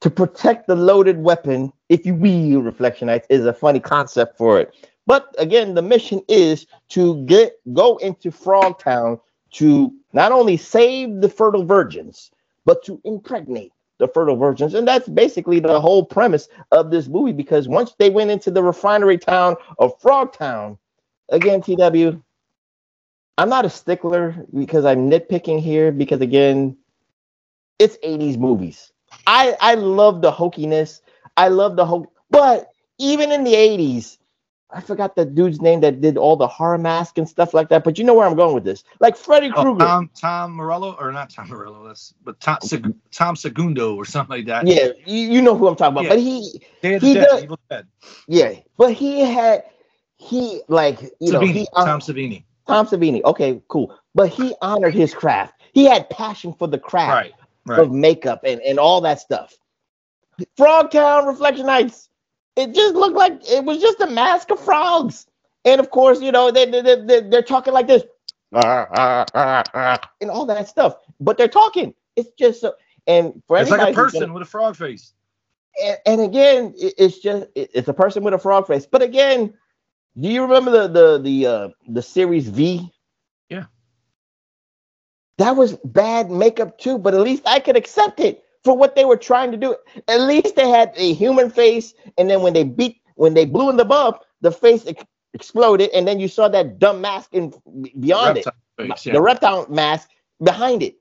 to protect the loaded weapon, if you will, Reflectionites, is a funny concept for it. But again, the mission is to get go into Frogtown to not only save the fertile virgins, but to impregnate the fertile virgins. And that's basically the whole premise of this movie because once they went into the refinery town of Frogtown, again, TW, I'm not a stickler because I'm nitpicking here because again, it's 80s movies. I I love the hokiness. I love the hope, but even in the 80s, I forgot the dude's name that did all the horror mask and stuff like that. But you know where I'm going with this. Like Freddy Oh, Krueger. Tom Tom Morello or not Tom Morello, that's but Tom Tom Segundo or something like that. yeah, you, you know who I'm talking about. Yeah. But he Day He Dead, does- Evil Dead. yeah, but he had he like you know he uh, Tom Savini. Tom Savini. Okay, cool. But he honored his craft. He had passion for the craft. Right. Right. of makeup and, and all that stuff. Frog Town Reflectionites. It just looked like it was just a mask of frogs. And of course, you know, they, they, they, they- they're talking like this and all that stuff. But they're talking. It's just so. And for It's like a person gonna- with a frog face. and, and again, it- it's just it- it's a person with a frog face. But again, do you remember the the the uh, the series V? That was bad makeup too, but at least I could accept it for what they were trying to do. At least they had a human face, and then when they beat when they blew in the buff, the face ex- exploded, and then you saw that dumb mask in beyond Reptile face, it, yeah. the reptile mask behind it.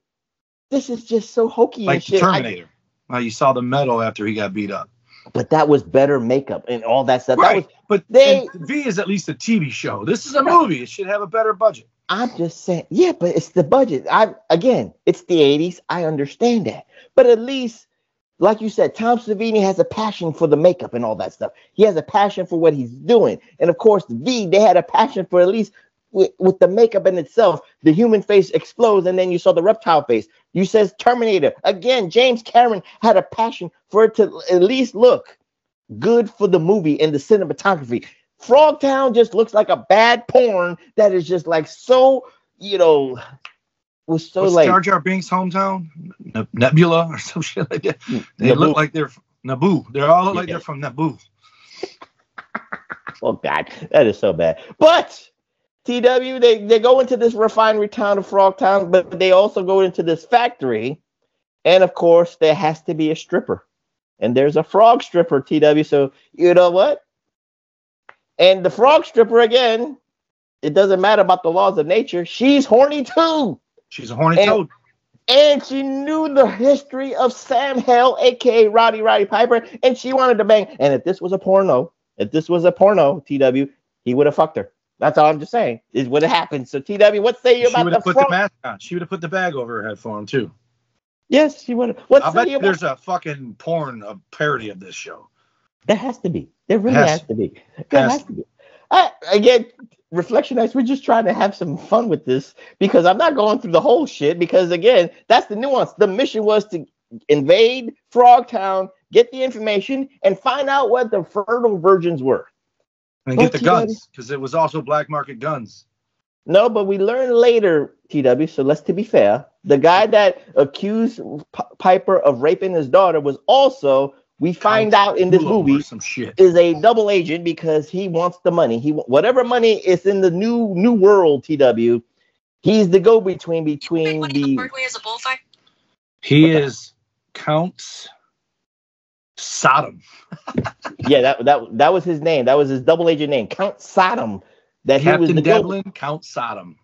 This is just so hokey like and the shit. I- Terminator. Uh, you saw the metal after he got beat up. but that was better makeup and all that stuff. That Right. was But They- V is at least a TV show. This is a movie. It should have a better budget. I'm just saying, yeah, but it's the budget. I again, it's the 80s. I understand that. But at least, like you said, Tom Savini has a passion for the makeup and all that stuff. He has a passion for what he's doing. And of course, V, they had a passion for at least with, with the makeup in itself. The human face explodes, and then you saw the reptile face. You says Terminator. Again, James Cameron had a passion for it to at least look good for the movie and the cinematography. Frogtown just looks like a bad porn that is just like so, you know, was so What's like Jar Jar Binks' hometown? Ne- Nebula or some shit like that. They Naboo. look like they're Naboo. They're all look like Yeah. they're from Naboo. oh god, that is so bad. But TW, they, they go into this refinery town of Frogtown, but they also go into this factory, and of course there has to be a stripper, and there's a frog stripper, TW. So you know what? And the frog stripper again, it doesn't matter about the laws of nature. She's horny too. She's a horny And- toad. and she knew the history of Sam Hell, aka Rowdy Roddy Piper, and she wanted to bang. And if this was a porno, if this was a porno, TW, he would have fucked her. That's all I'm just saying. Is what happened. So TW, what say you She about would the have put frog? the mask on. She would have put the bag over her head for him too. yes, she would have. What I bet about there's a fucking porn a parody of this show. There has to be. There really Has has, to be. There Has has to be. I, again, reflectionites. We're just trying to have some fun with this because I'm not going through the whole shit. Because again, that's the nuance. The mission was to invade Frogtown, get the information, and find out what the fertile virgins were. And Well, get the TW guns because it was also black market guns. No, but we learned later, TW. So let's to be fair, the guy that accused P- Piper of raping his daughter was also. We find out in this movie some shit. is a double agent because he wants the money. He whatever money is in the new new world TW. He's the go between between the is a bullfight. He is Count Sodom. yeah that that that was his name. That was his double agent name, Count Sodom. That he was Captain the go, Devlin, Count Sodom.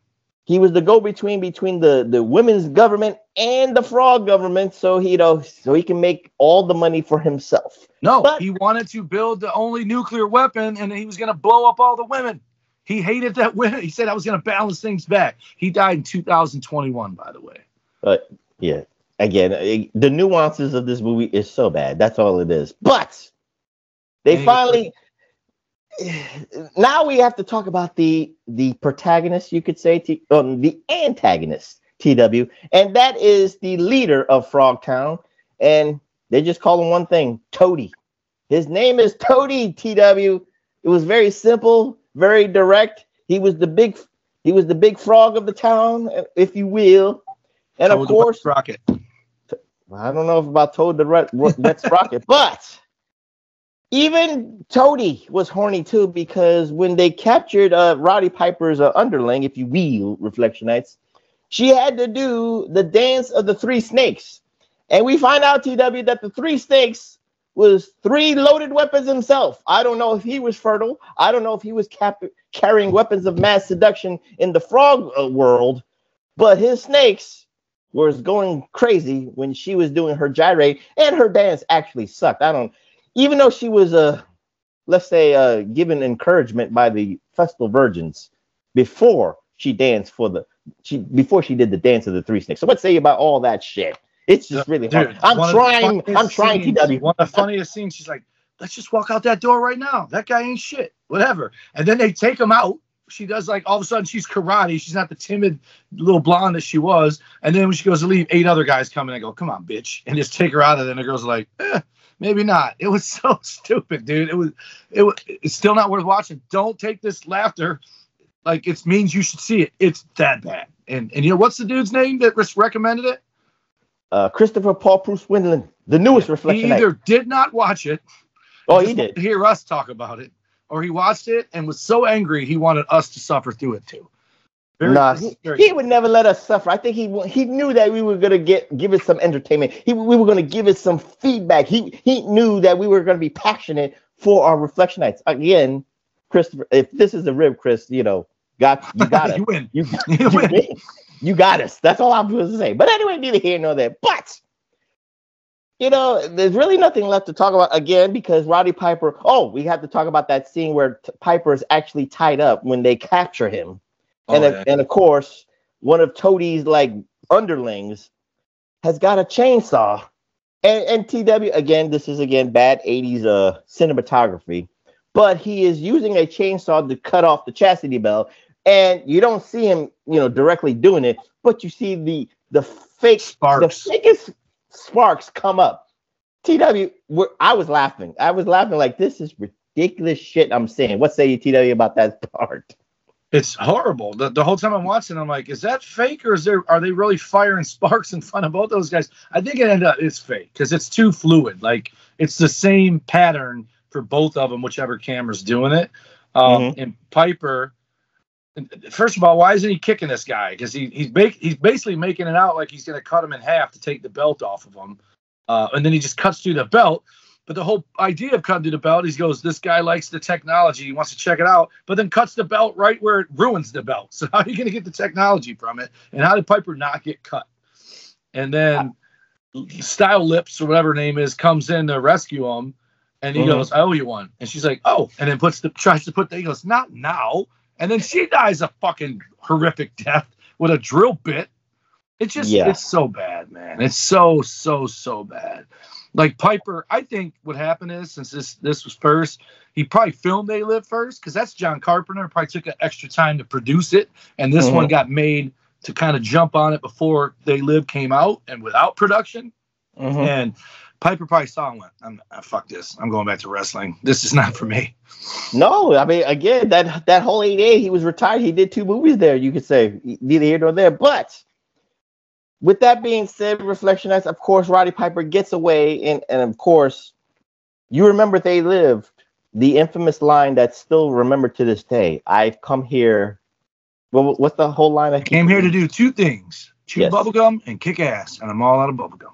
He was the go between between the the women's government and the frog government. So he you know so he can make all the money for himself. No, But- he wanted to build the only nuclear weapon and he was going to blow up all the women. He hated that women. He said I was going to balance things back. He died in 2021, by the way. But yeah, again, eh, the nuances of this movie is so bad. That's all it is. But they finally now we have to talk about the the protagonist, you could say, T, um, the antagonist, TW, and that is the leader of Frogtown, and they just call him one thing, Toady. His name is Toady, TW. It was very simple, very direct. He was the big, he was the big frog of the town, if you will, and of course, Rocket. I don't know if about Toad the Red, Red Sprocket, but even Toady was horny too because when they captured uh, Roddy Piper's uh, underling, if you will, Reflectionites, she had to do the dance of the three snakes. And we find out, TW, that the three snakes was three loaded weapons himself. I don't know if he was fertile. I don't know if he was cap- carrying weapons of mass seduction in the frog uh, world, but his snakes was going crazy when she was doing her gyrate, and her dance actually sucked. I don't, even though she was uh, let's say uh, given encouragement by the festival Virgins before she danced for the she before she did the dance of the three snakes. So what say about all that shit? It's just really hard. I'm one of the trying. I'm trying, scenes- TW. One of the funniest scenes, she's like, let's just walk out that door right now. That guy ain't shit. Whatever. And then they take him out. She does like all of a sudden she's karate. She's not the timid little blonde that she was. And then when she goes to leave, eight other guys come in and go, come on, bitch. And just take her out of there. And the girl's are like, eh, maybe not. It was so stupid, dude. It was it was it's still not worth watching. Don't take this laughter like it means you should see it. It's that bad. And and you know what's the dude's name that recommended it? Uh, Christopher Paul Bruce Windland, the newest He reflection. either did not watch it oh, he did. hear us talk about it, or he watched it and was so angry he wanted us to suffer through it too. Very- Nah, he, he would never let us suffer. I think he he knew that we were gonna get give it some entertainment. He we were gonna give it some feedback. He he knew that we were gonna be passionate for our reflectionites. Again, Christopher, if this is a rib, Chris, you know, got you got you it. win. You, You you, win. win. you got us. That's all I'm supposed to say. But anyway, neither here nor there. But you know, there's really nothing left to talk about again because Roddy Piper. Oh, we have to talk about that scene where T- Piper is actually tied up when they capture him, Oh, of- yeah. and of course, one of Toadie's like underlings has got a chainsaw. And, and TW again, this is again bad 80s uh cinematography, but he is using a chainsaw to cut off the chastity belt, and you don't see him, you know, directly doing it, but you see the the fake Sparks. the fakest sparks come up. TW, we're, I was laughing. I was laughing like this is ridiculous shit. I'm saying. What say you, TW, about that part? It's horrible. The, the whole time I'm watching, I'm like, is that fake or is there are they really firing sparks in front of both those guys? I think it ended up it's fake because it's too fluid. Like it's the same pattern for both of them, whichever camera's doing it. Um, And Piper, first of all, why isn't he kicking this guy? Because he he's ba- he's basically making it out like he's going to cut him in half to take the belt off of him, uh, and then he just cuts through the belt. But the whole idea of cutting the belt, he goes, this guy likes the technology, he wants to check it out, but then cuts the belt right where it ruins the belt. So how are you going to get the technology from it? And how did Piper not get cut? And then Style Lips or whatever her name is comes in to rescue him, And he Mhm. goes, I owe you one. And she's like, oh. And then puts the tries to put the he goes, not now. And then she dies a fucking horrific death with a drill bit. It's just Yeah. it's so bad, man. It's so, so, so bad. Like Piper, I think what happened is since this this was first, he probably filmed They Live first, because that's John Carpenter. Probably took an extra time to produce it. And this Mhm. one got made to kind of jump on it before They Live came out and without production. Mhm. And Piper probably saw and went, I'm uh, fuck this. I'm going back to wrestling. This is not for me. No, I mean again that that whole eight eight he was retired. He did two movies there. You could say neither here nor there. But with that being said, Reflectionites, of course, Roddy Piper gets away, and and of course, you remember they lived the infamous line that's still remembered to this day. I've come here. Well, what's the whole line? I Came here to do two things chew Yes. bubblegum and kick ass. And I'm all out of bubblegum.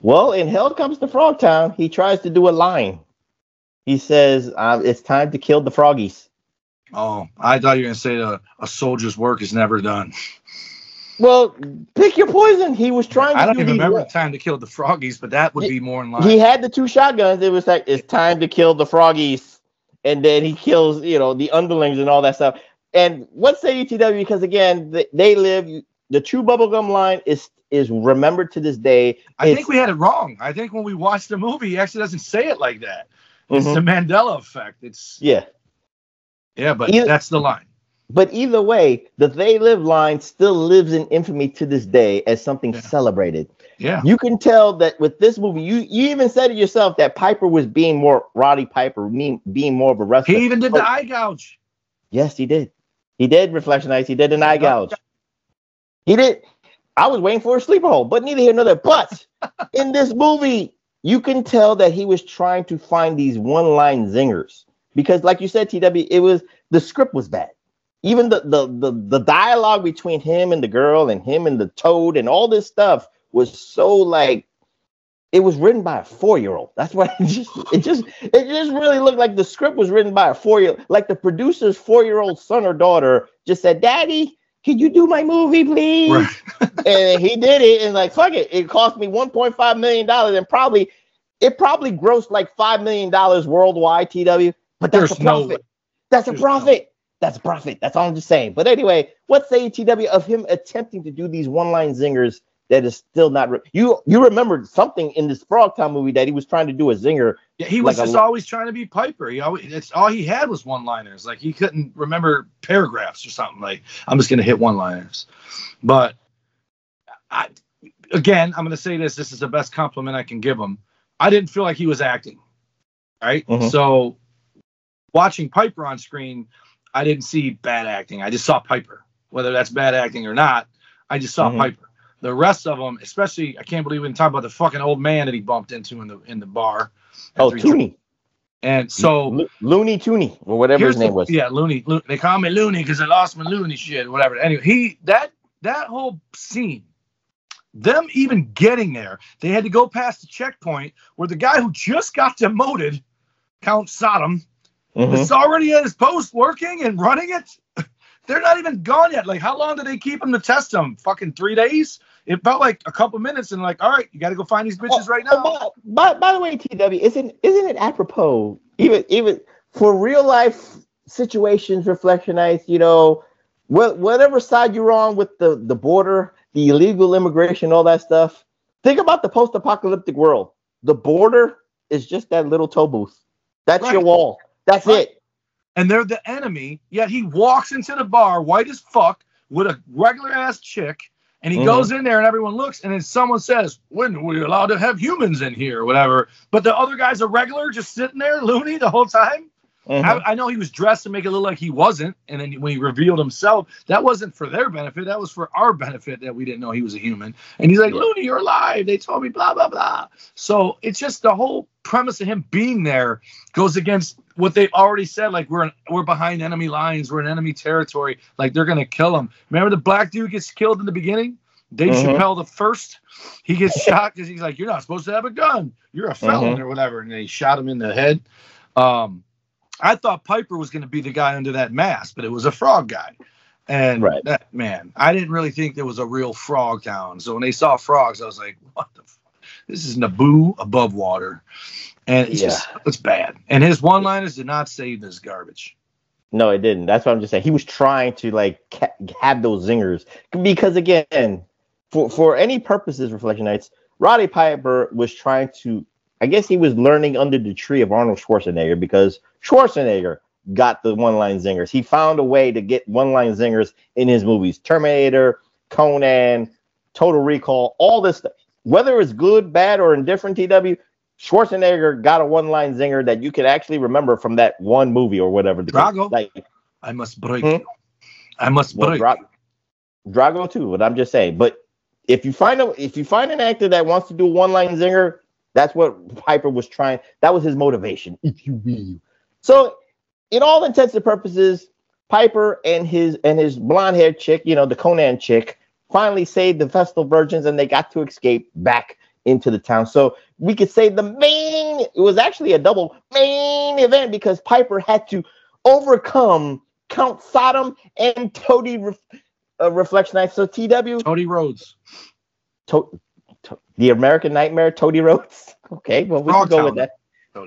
Well, in Hell Comes to Frogtown, he tries to do a line. He says, uh, "It's time to kill the froggies." Oh, I thought you were going to say uh, a soldier's work is never done. Well, pick your poison. He was trying to I don't do even remember the time to kill the froggies, but that would He- be more in line. He had the two shotguns. It was like it's time to kill the froggies, and then he kills you know the underlings and all that stuff. And what say ETW? Because again, they, they live. The true bubblegum line is is remembered to this day. I It's- think we had it wrong. I think when we watched the movie, he actually doesn't say it like that. It's Mhm. the Mandela effect. It's Yeah, yeah, but Either- that's the line. But either way, the they live line still lives in infamy to this day as something Yeah. celebrated. Yeah. You can tell that with this movie, you you even said it yourself that Piper was being more Roddy Piper, being, being more of a wrestler. He even did the eye gouge. Yes, he did. He did Reflectionites. He did an eye gouge. He did. I was waiting for a sleeper hole, but neither here nor there. But in this movie, you can tell that he was trying to find these one-line zingers because, like you said, TW, it was the script was bad. Even the the the, the dialogue between him and the girl and him and the toad and all this stuff was so like it was written by a four-year-old. That's why it just it just it just really looked like the script was written by a four-year like the producer's four-year-old son or daughter just said, "Daddy, can you do my movie, please?" Right. and he did it, and like fuck it, it cost me 1.5 million dollars, and probably it probably grossed like five million dollars worldwide. TW, but that's There's a profit. way. That's a profit. That's a profit. That's all I'm just saying. But anyway, what's say TW of him attempting to do these one-line zingers that is still not re- you? You remembered something in this Frogtown movie that he was trying to do a zinger. Yeah, he was Like just always trying to be Piper. He always it's all he had was one liners. Like he couldn't remember paragraphs or something. Like I'm just gonna hit one liners. But I again, I'm gonna say this. This is the best compliment I can give him. I didn't feel like he was acting. Right. Mhm. So watching Piper on screen, I didn't see bad acting. I just saw Piper. Whether that's bad acting or not, I just saw Mhm. Piper. The rest of them, especially, I can't believe we didn't talk about the fucking old man that he bumped into in the in the bar. Oh. Tooney, And so Lo- Looney Tooney, or whatever his name the- was. Yeah, Looney. Lo- they call me Looney because I lost my Looney shit, whatever. Anyway, he that that whole scene, them even getting there, they had to go past the checkpoint where the guy who just got demoted, Count Sodom, Mhm. is already at his post working and running it. They're not even gone yet. Like, how long did they keep him to test him? Fucking three days? It felt like a couple minutes, and like, all right, you got to go find these bitches right now. Oh, by, by, by the way, TW, isn't isn't it apropos even even for real life situations, reflectionites, you know, wh- whatever side you're on with the the border, the illegal immigration, all that stuff. Think about the post-apocalyptic world. The border is just that little tow booth. That's your wall. That's Right. it. and they're the enemy. Yet he walks into the bar, white as fuck, with a regular ass chick, and he Mhm. goes in there, and everyone looks, and then someone says, "When are we allowed to have humans in here, or whatever?" But the other guy's a regular, just sitting there, loony, the whole time. Mhm. I, I know he was dressed to make it look like he wasn't, and then when he revealed himself, that wasn't for their benefit. That was for our benefit that we didn't know he was a human. And he's like, Yeah. "Looney, you're alive." They told me blah blah blah. So it's just the whole premise of him being there goes against what they've already said. Like we're we're behind enemy lines, we're in enemy territory. Like they're gonna kill him. Remember the black dude gets killed in the beginning. Dave Mhm. Chappelle the first, he gets shot because he's like, "You're not supposed to have a gun. You're a felon Mhm. or whatever," and they shot him in the head. Um, I thought Piper was going to be the guy under that mask, but it was a frog guy. And Right. that man, I didn't really think there was a real frog town. So when they saw frogs, I was like, "What the? F-? This is Naboo above water, and it's just it's bad. And his one-liners did not save this garbage. No, it didn't. That's what I'm just saying. He was trying to like ca- have those zingers because again, for for any purposes, Reflectionites, Roddy Piper was trying to. I guess he was learning under the tree of Arnold Schwarzenegger because Schwarzenegger got the one-line zingers. He found a way to get one-line zingers in his movies: Terminator, Conan, Total Recall, all this stuff. Whether it's good, bad, or indifferent, TW, Schwarzenegger got a one-line zinger that you can actually remember from that one movie or whatever. Drago. like I must break Hmm? I must well, break. Dra- Drago too. But I'm just saying. But if you find a if you find an actor that wants to do a one-line zinger, that's what Piper was trying. That was his motivation, if you will. So, in all intents and purposes, Piper and his and his blonde-haired chick, you know, the Conan chick, finally saved the Vestal Virgins, and they got to escape back into the town. So we could say the main. It was actually a double main event because Piper had to overcome Count Sodom and Toady Ref, uh, Reflectionites. So TW, Cody Rhodes. to, to- the American Nightmare, Toady Rhodes. Okay, well we can go with that.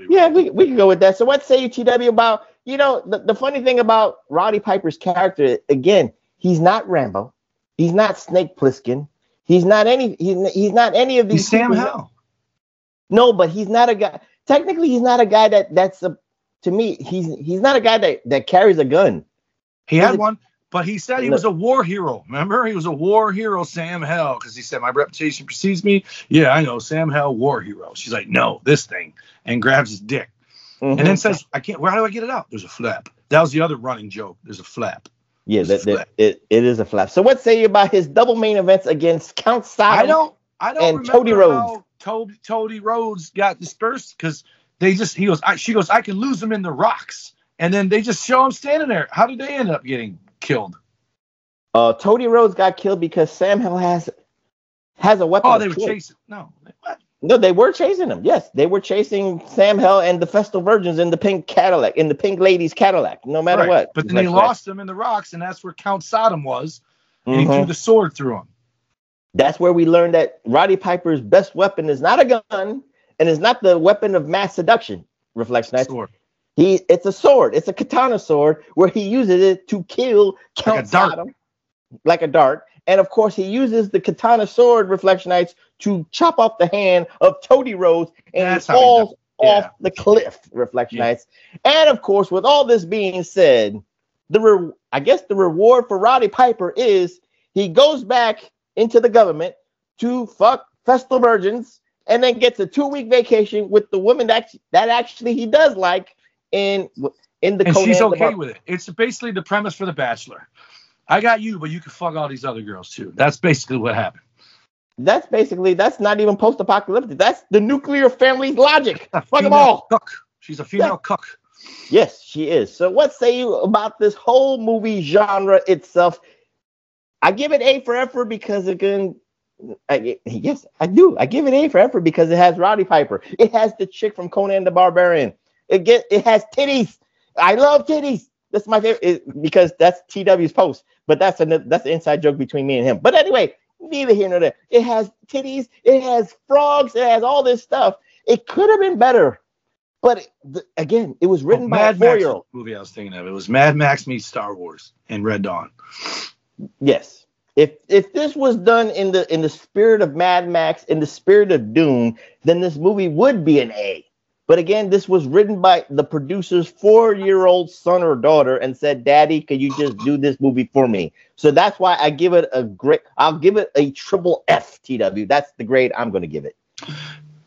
Yeah, we, we can go with that. So what say you, TW, about you know the, the funny thing about Roddy Piper's character again, he's not Rambo, he's not Snake Plissken, he's not any he's, he's not any of these. He's Sam Hell. No, but he's not a guy. Technically, he's not a guy that that's a. To me, he's he's not a guy that that carries a gun. He Is had it- one, but he said he was a war hero. Remember, he was a war hero, Sam Hell, because he said my reputation precedes me. Yeah, I know, Sam Hell, war hero. She's like, no, this thing, and grabs his dick, and Mhm. then says, I can't. Where do I get it out? There's a flap. That was the other running joke. There's a flap. yeah, that, that, it, it is a flap. So what say you about his double main events against Count Sodom? I don't. I don't and remember Toady Rhodes. how Toby, Toady Rhodes got dispersed because they just he goes. I, she goes. I can lose them in the rocks, and then they just show him standing there. How did they end up getting killed? Uh, Toady Rhodes got killed because Sam Hell has has a weapon. Oh, they were choice. chasing. No, what? No, they were chasing him. Yes, they were chasing Sam Hell and the Vestal Virgins in the pink Cadillac, in the pink lady's Cadillac, no matter Right. what. But then they Like, lost them in the rocks, and that's where Count Sodom was. And he Mhm. threw the sword through him. That's where we learned that Roddy Piper's best weapon is not a gun and is not the weapon of mass seduction. Reflection. Sword. He it's a sword. It's a katana sword where he uses it to kill Count dart. Sodom, like a dart. And of course, he uses the katana sword, Reflectionites, to chop off the hand of Toady Rhodes and That's he how he falls off Yeah. the cliff. Reflection Yeah. And of course, with all this being said, the re- I guess the reward for Roddy Piper is he goes back into the government to fuck Vestal Virgins and then gets a two week vacation with the woman that that actually he does like in in the And she's okay Bar- with it. It's basically the premise for The Bachelor. I got you, but you can fuck all these other girls too. That's basically what happened. That's basically that's not even post apocalyptic. That's the nuclear family's logic. Fuck them all. Cook. She's a female cook. Yes, she is. So what say you about this whole movie genre itself? I give it A for effort because again, I, yes, I do. I give it A for effort because it has Roddy Piper. It has the chick from Conan the Barbarian. It get it has titties. I love titties. That's my favorite it- because that's TW's post. But that's a that's an inside joke between me and him. But anyway, neither here nor there. It has titties. It has frogs. It has all this stuff. It could have been better. But it, the, again, it was written Oh, by Mad a Max four-year-old. movie I was thinking of. It was Mad Max meets Star Wars and Red Dawn. Yes. If if this was done in the in the spirit of Mad Max, in the spirit of Dune, then this movie would be an A. But again, this was written by the producer's four-year-old son or daughter and said, Daddy, could you just do this movie for me? So that's why I give it a great I'll give it a triple F TW. That's the grade I'm gonna give it.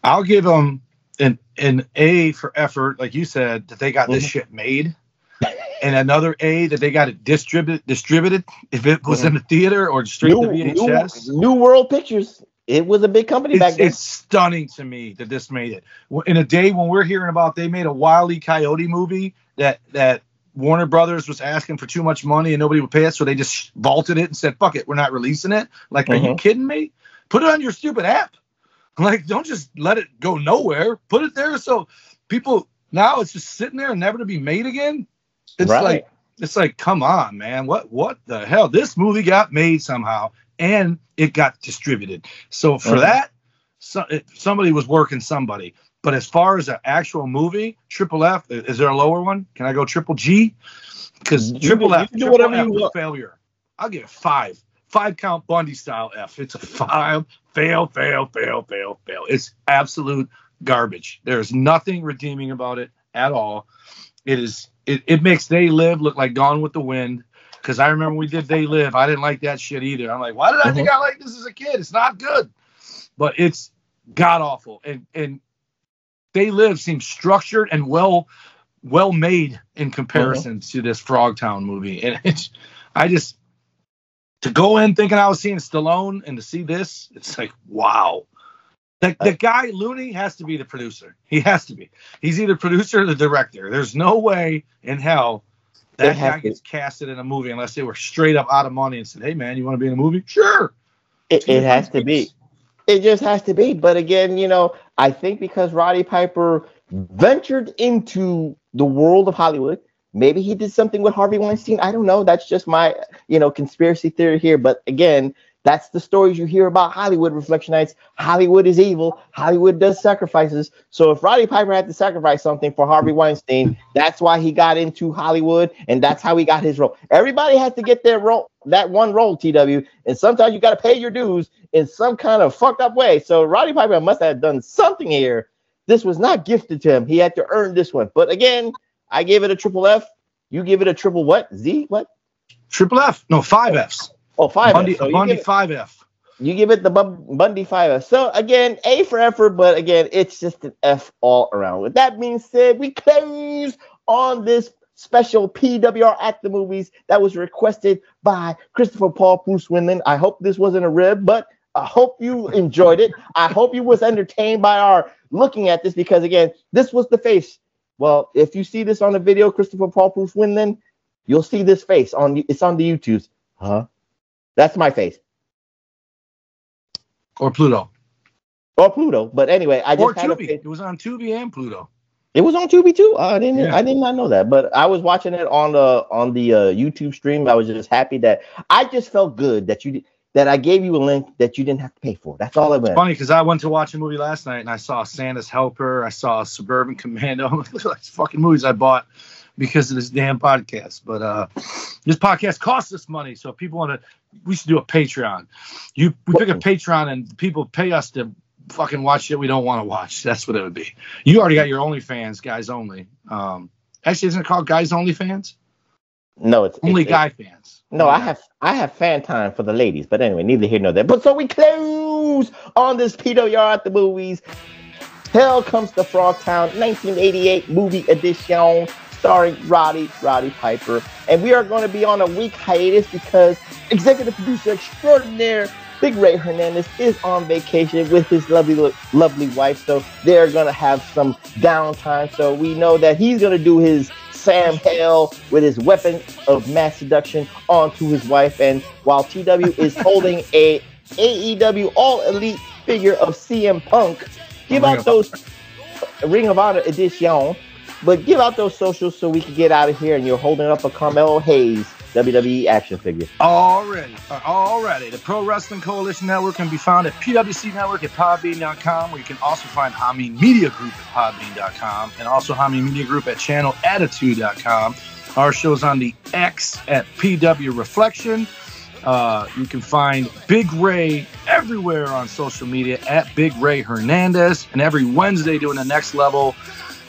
I'll give them an an A for effort, like you said, that they got this Mhm. shit made, and another A that they got it distributed. Distributed if it was in the theater or straight to New, VHS. New, New World Pictures. It was a big company back It's, then. it's stunning to me that this made it in a day when we're hearing about they made a Wile E. Coyote movie that that Warner Brothers was asking for too much money and nobody would pay it, so they just vaulted it and said, "Fuck it, we're not releasing it." Like, are you Mhm. kidding me? Put it on your stupid app. Like, don't just let it go nowhere. Put it there so people now it's just sitting there and never to be made again. It's Right. like it's like, come on, man. What what the hell? This movie got made somehow and it got distributed. So for Mhm. that, so, somebody was working somebody. But as far as an actual movie, Triple F, is there a lower one? Can I go Triple G? Because Triple F, you can do whatever F you want. failure. I'll give it five. Five count Bundy style F. It's a five. Fail, fail, fail, fail, fail. It's absolute garbage. There's nothing redeeming about it at all. It is. It, it makes They Live look like Gone with the Wind. Because I remember we did They Live. I didn't like that shit either. I'm like, why did I think uh-huh. I like this as a kid? It's not good. But it's god awful. And and They Live seems structured and well well made in comparison uh-huh. to this Frogtown movie. And it's I just to go in thinking I was seeing Stallone and to see this, it's like wow. The, the guy Looney has to be the producer. He has to be. He's either producer or the director. There's no way in hell that guy to- gets casted in a movie unless they were straight up out of money and said, "Hey man, you want to be in a movie? Sure." It, it has to be. It just has to be. But again, you know, I think because Roddy Piper ventured into the world of Hollywood, maybe he did something with Harvey Weinstein. I don't know. That's just my, you know, conspiracy theory here. But again, that's the stories you hear about Hollywood Reflectionites. Hollywood is evil. Hollywood does sacrifices. So if Roddy Piper had to sacrifice something for Harvey Weinstein, that's why he got into Hollywood and that's how he got his role. Everybody has to get their role, that one role, TW. And sometimes you got to pay your dues in some kind of fucked up way. So Roddy Piper must have done something here. This was not gifted to him. He had to earn this one. But again, I gave it a triple F. You give it a triple what? Z? What? Triple F. No, five Fs. Oh, five. Bundy, So Bundy five F. you give it the Bun- Bundy five F. So again, A for effort, but again, it's just an F all around. With that being said, we close on this special PWR at the movies that was requested by Christopher Paul Bruce Winland. I hope this wasn't a rib, but I hope you enjoyed it. I hope you was entertained by our looking at this because again, this was the face. Well, if you see this on the video, Christopher Paul Bruce Winland, you'll see this face on it's on the YouTubes. Huh? That's my face. Or Pluto. or Pluto. But anyway, I just Or had a Tubi. It was on Tubi and Pluto. It was on Tubi too. I didn't. Yeah. I did not know that. But I was watching it on the on the uh, YouTube stream. I was just happy that I just felt good that you that I gave you a link that you didn't have to pay for. That's all it was. Funny because I went to watch a movie last night and I saw Santa's Helper. I saw Suburban Commando. Look at these fucking movies I bought because of this damn podcast. But uh this podcast costs us money. So if people want to, we should do a Patreon. You we pick a Patreon and people pay us to fucking watch shit we don't want to watch. That's what it would be. You already got your OnlyFans, guys only. Um, actually, isn't it called guys only fans? No, it's Only it's- guy fans. No, I have I have fan time for the ladies, but anyway, neither here nor there. But so we close on this PWR at the movies. Hell comes to Frog Town, 1988 movie edition, starring Rowdy Roddy Piper, and we are going to be on a week hiatus because executive producer extraordinaire Big Ray Hernandez is on vacation with his lovely lovely wife, so they're going to have some downtime. So we know that he's going to do his Sam Hell with his weapon of mass seduction onto his wife. And while TW is holding a AEW All Elite figure of CM Punk, give out those Ring of Honor edition, but give out those socials so we can get out of here. And you're holding up a Carmelo Hayes WWE action figure. Already, uh, already. The Pro Wrestling Coalition Network can be found at PWC Network at Podbean.com, where you can also find Hameen Media Group at Podbean.com, and also Hameen Media Group at ChannelAttitude.com. Our show's on the X at PW Reflection. Uh, you can find Big Ray everywhere on social media at Big Ray Hernandez, and every Wednesday doing the Next Level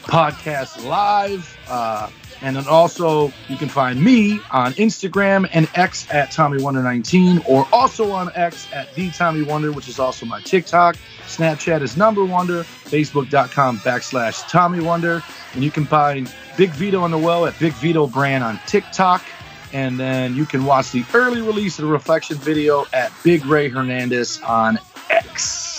podcast live. Uh, and then also you can find me on Instagram and X at Tommy Wonder 19 or also on X at the Tommy Wonder, which is also my TikTok. Snapchat is number wonder, facebook.com backslash Tommy Wonder. And you can find Big Vito on the well at Big Vito Brand on TikTok. And then you can watch the early release of the reflection video at Big Ray Hernandez on X.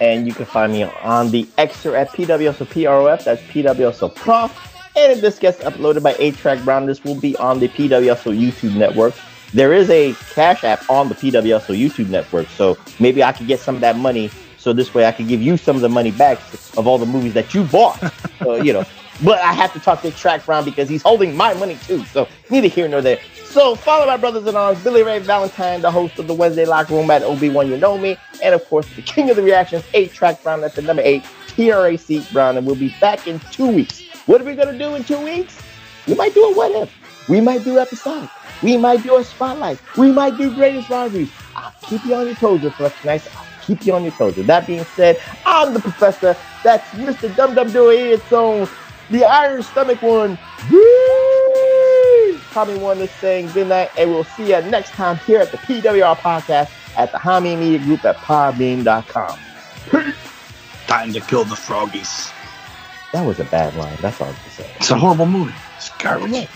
And you can find me on the Xer at PWSO PROF. That's PWSO Prof. And if this gets uploaded by A Track Brown, this will be on the PWSO YouTube network. There is a Cash App on the PWSO YouTube network, so maybe I could get some of that money. So this way, I could give you some of the money back of all the movies that you bought. so you know, But I have to talk to Track Brown because he's holding my money too. So neither here nor there. So follow my brothers in arms, Billy Ray Valentine, the host of the Wednesday Locker Room at OB1 You Know Me, and of course the king of the reactions, 8 Track Brown that's the number 8, TRAC Brown, and we'll be back in two weeks. What are we gonna do in two weeks? We might do a what if. We might do episodic. We might do a spotlight. We might do greatest rivalries. I'll keep you on your toes, Reflectionites. I'll keep you on your toes. With that being said, I'm the professor. That's Mr. Dum Dum Do Idiot Zone, the Iron Stomach one. Woo! Tommy Wonder is saying good night, and we'll see you next time here at the PWR podcast at the Hami Media Group at podbean.com. Time to kill the froggies. That was a bad line. That's all I'm saying. It's a horrible movie. It's garbage.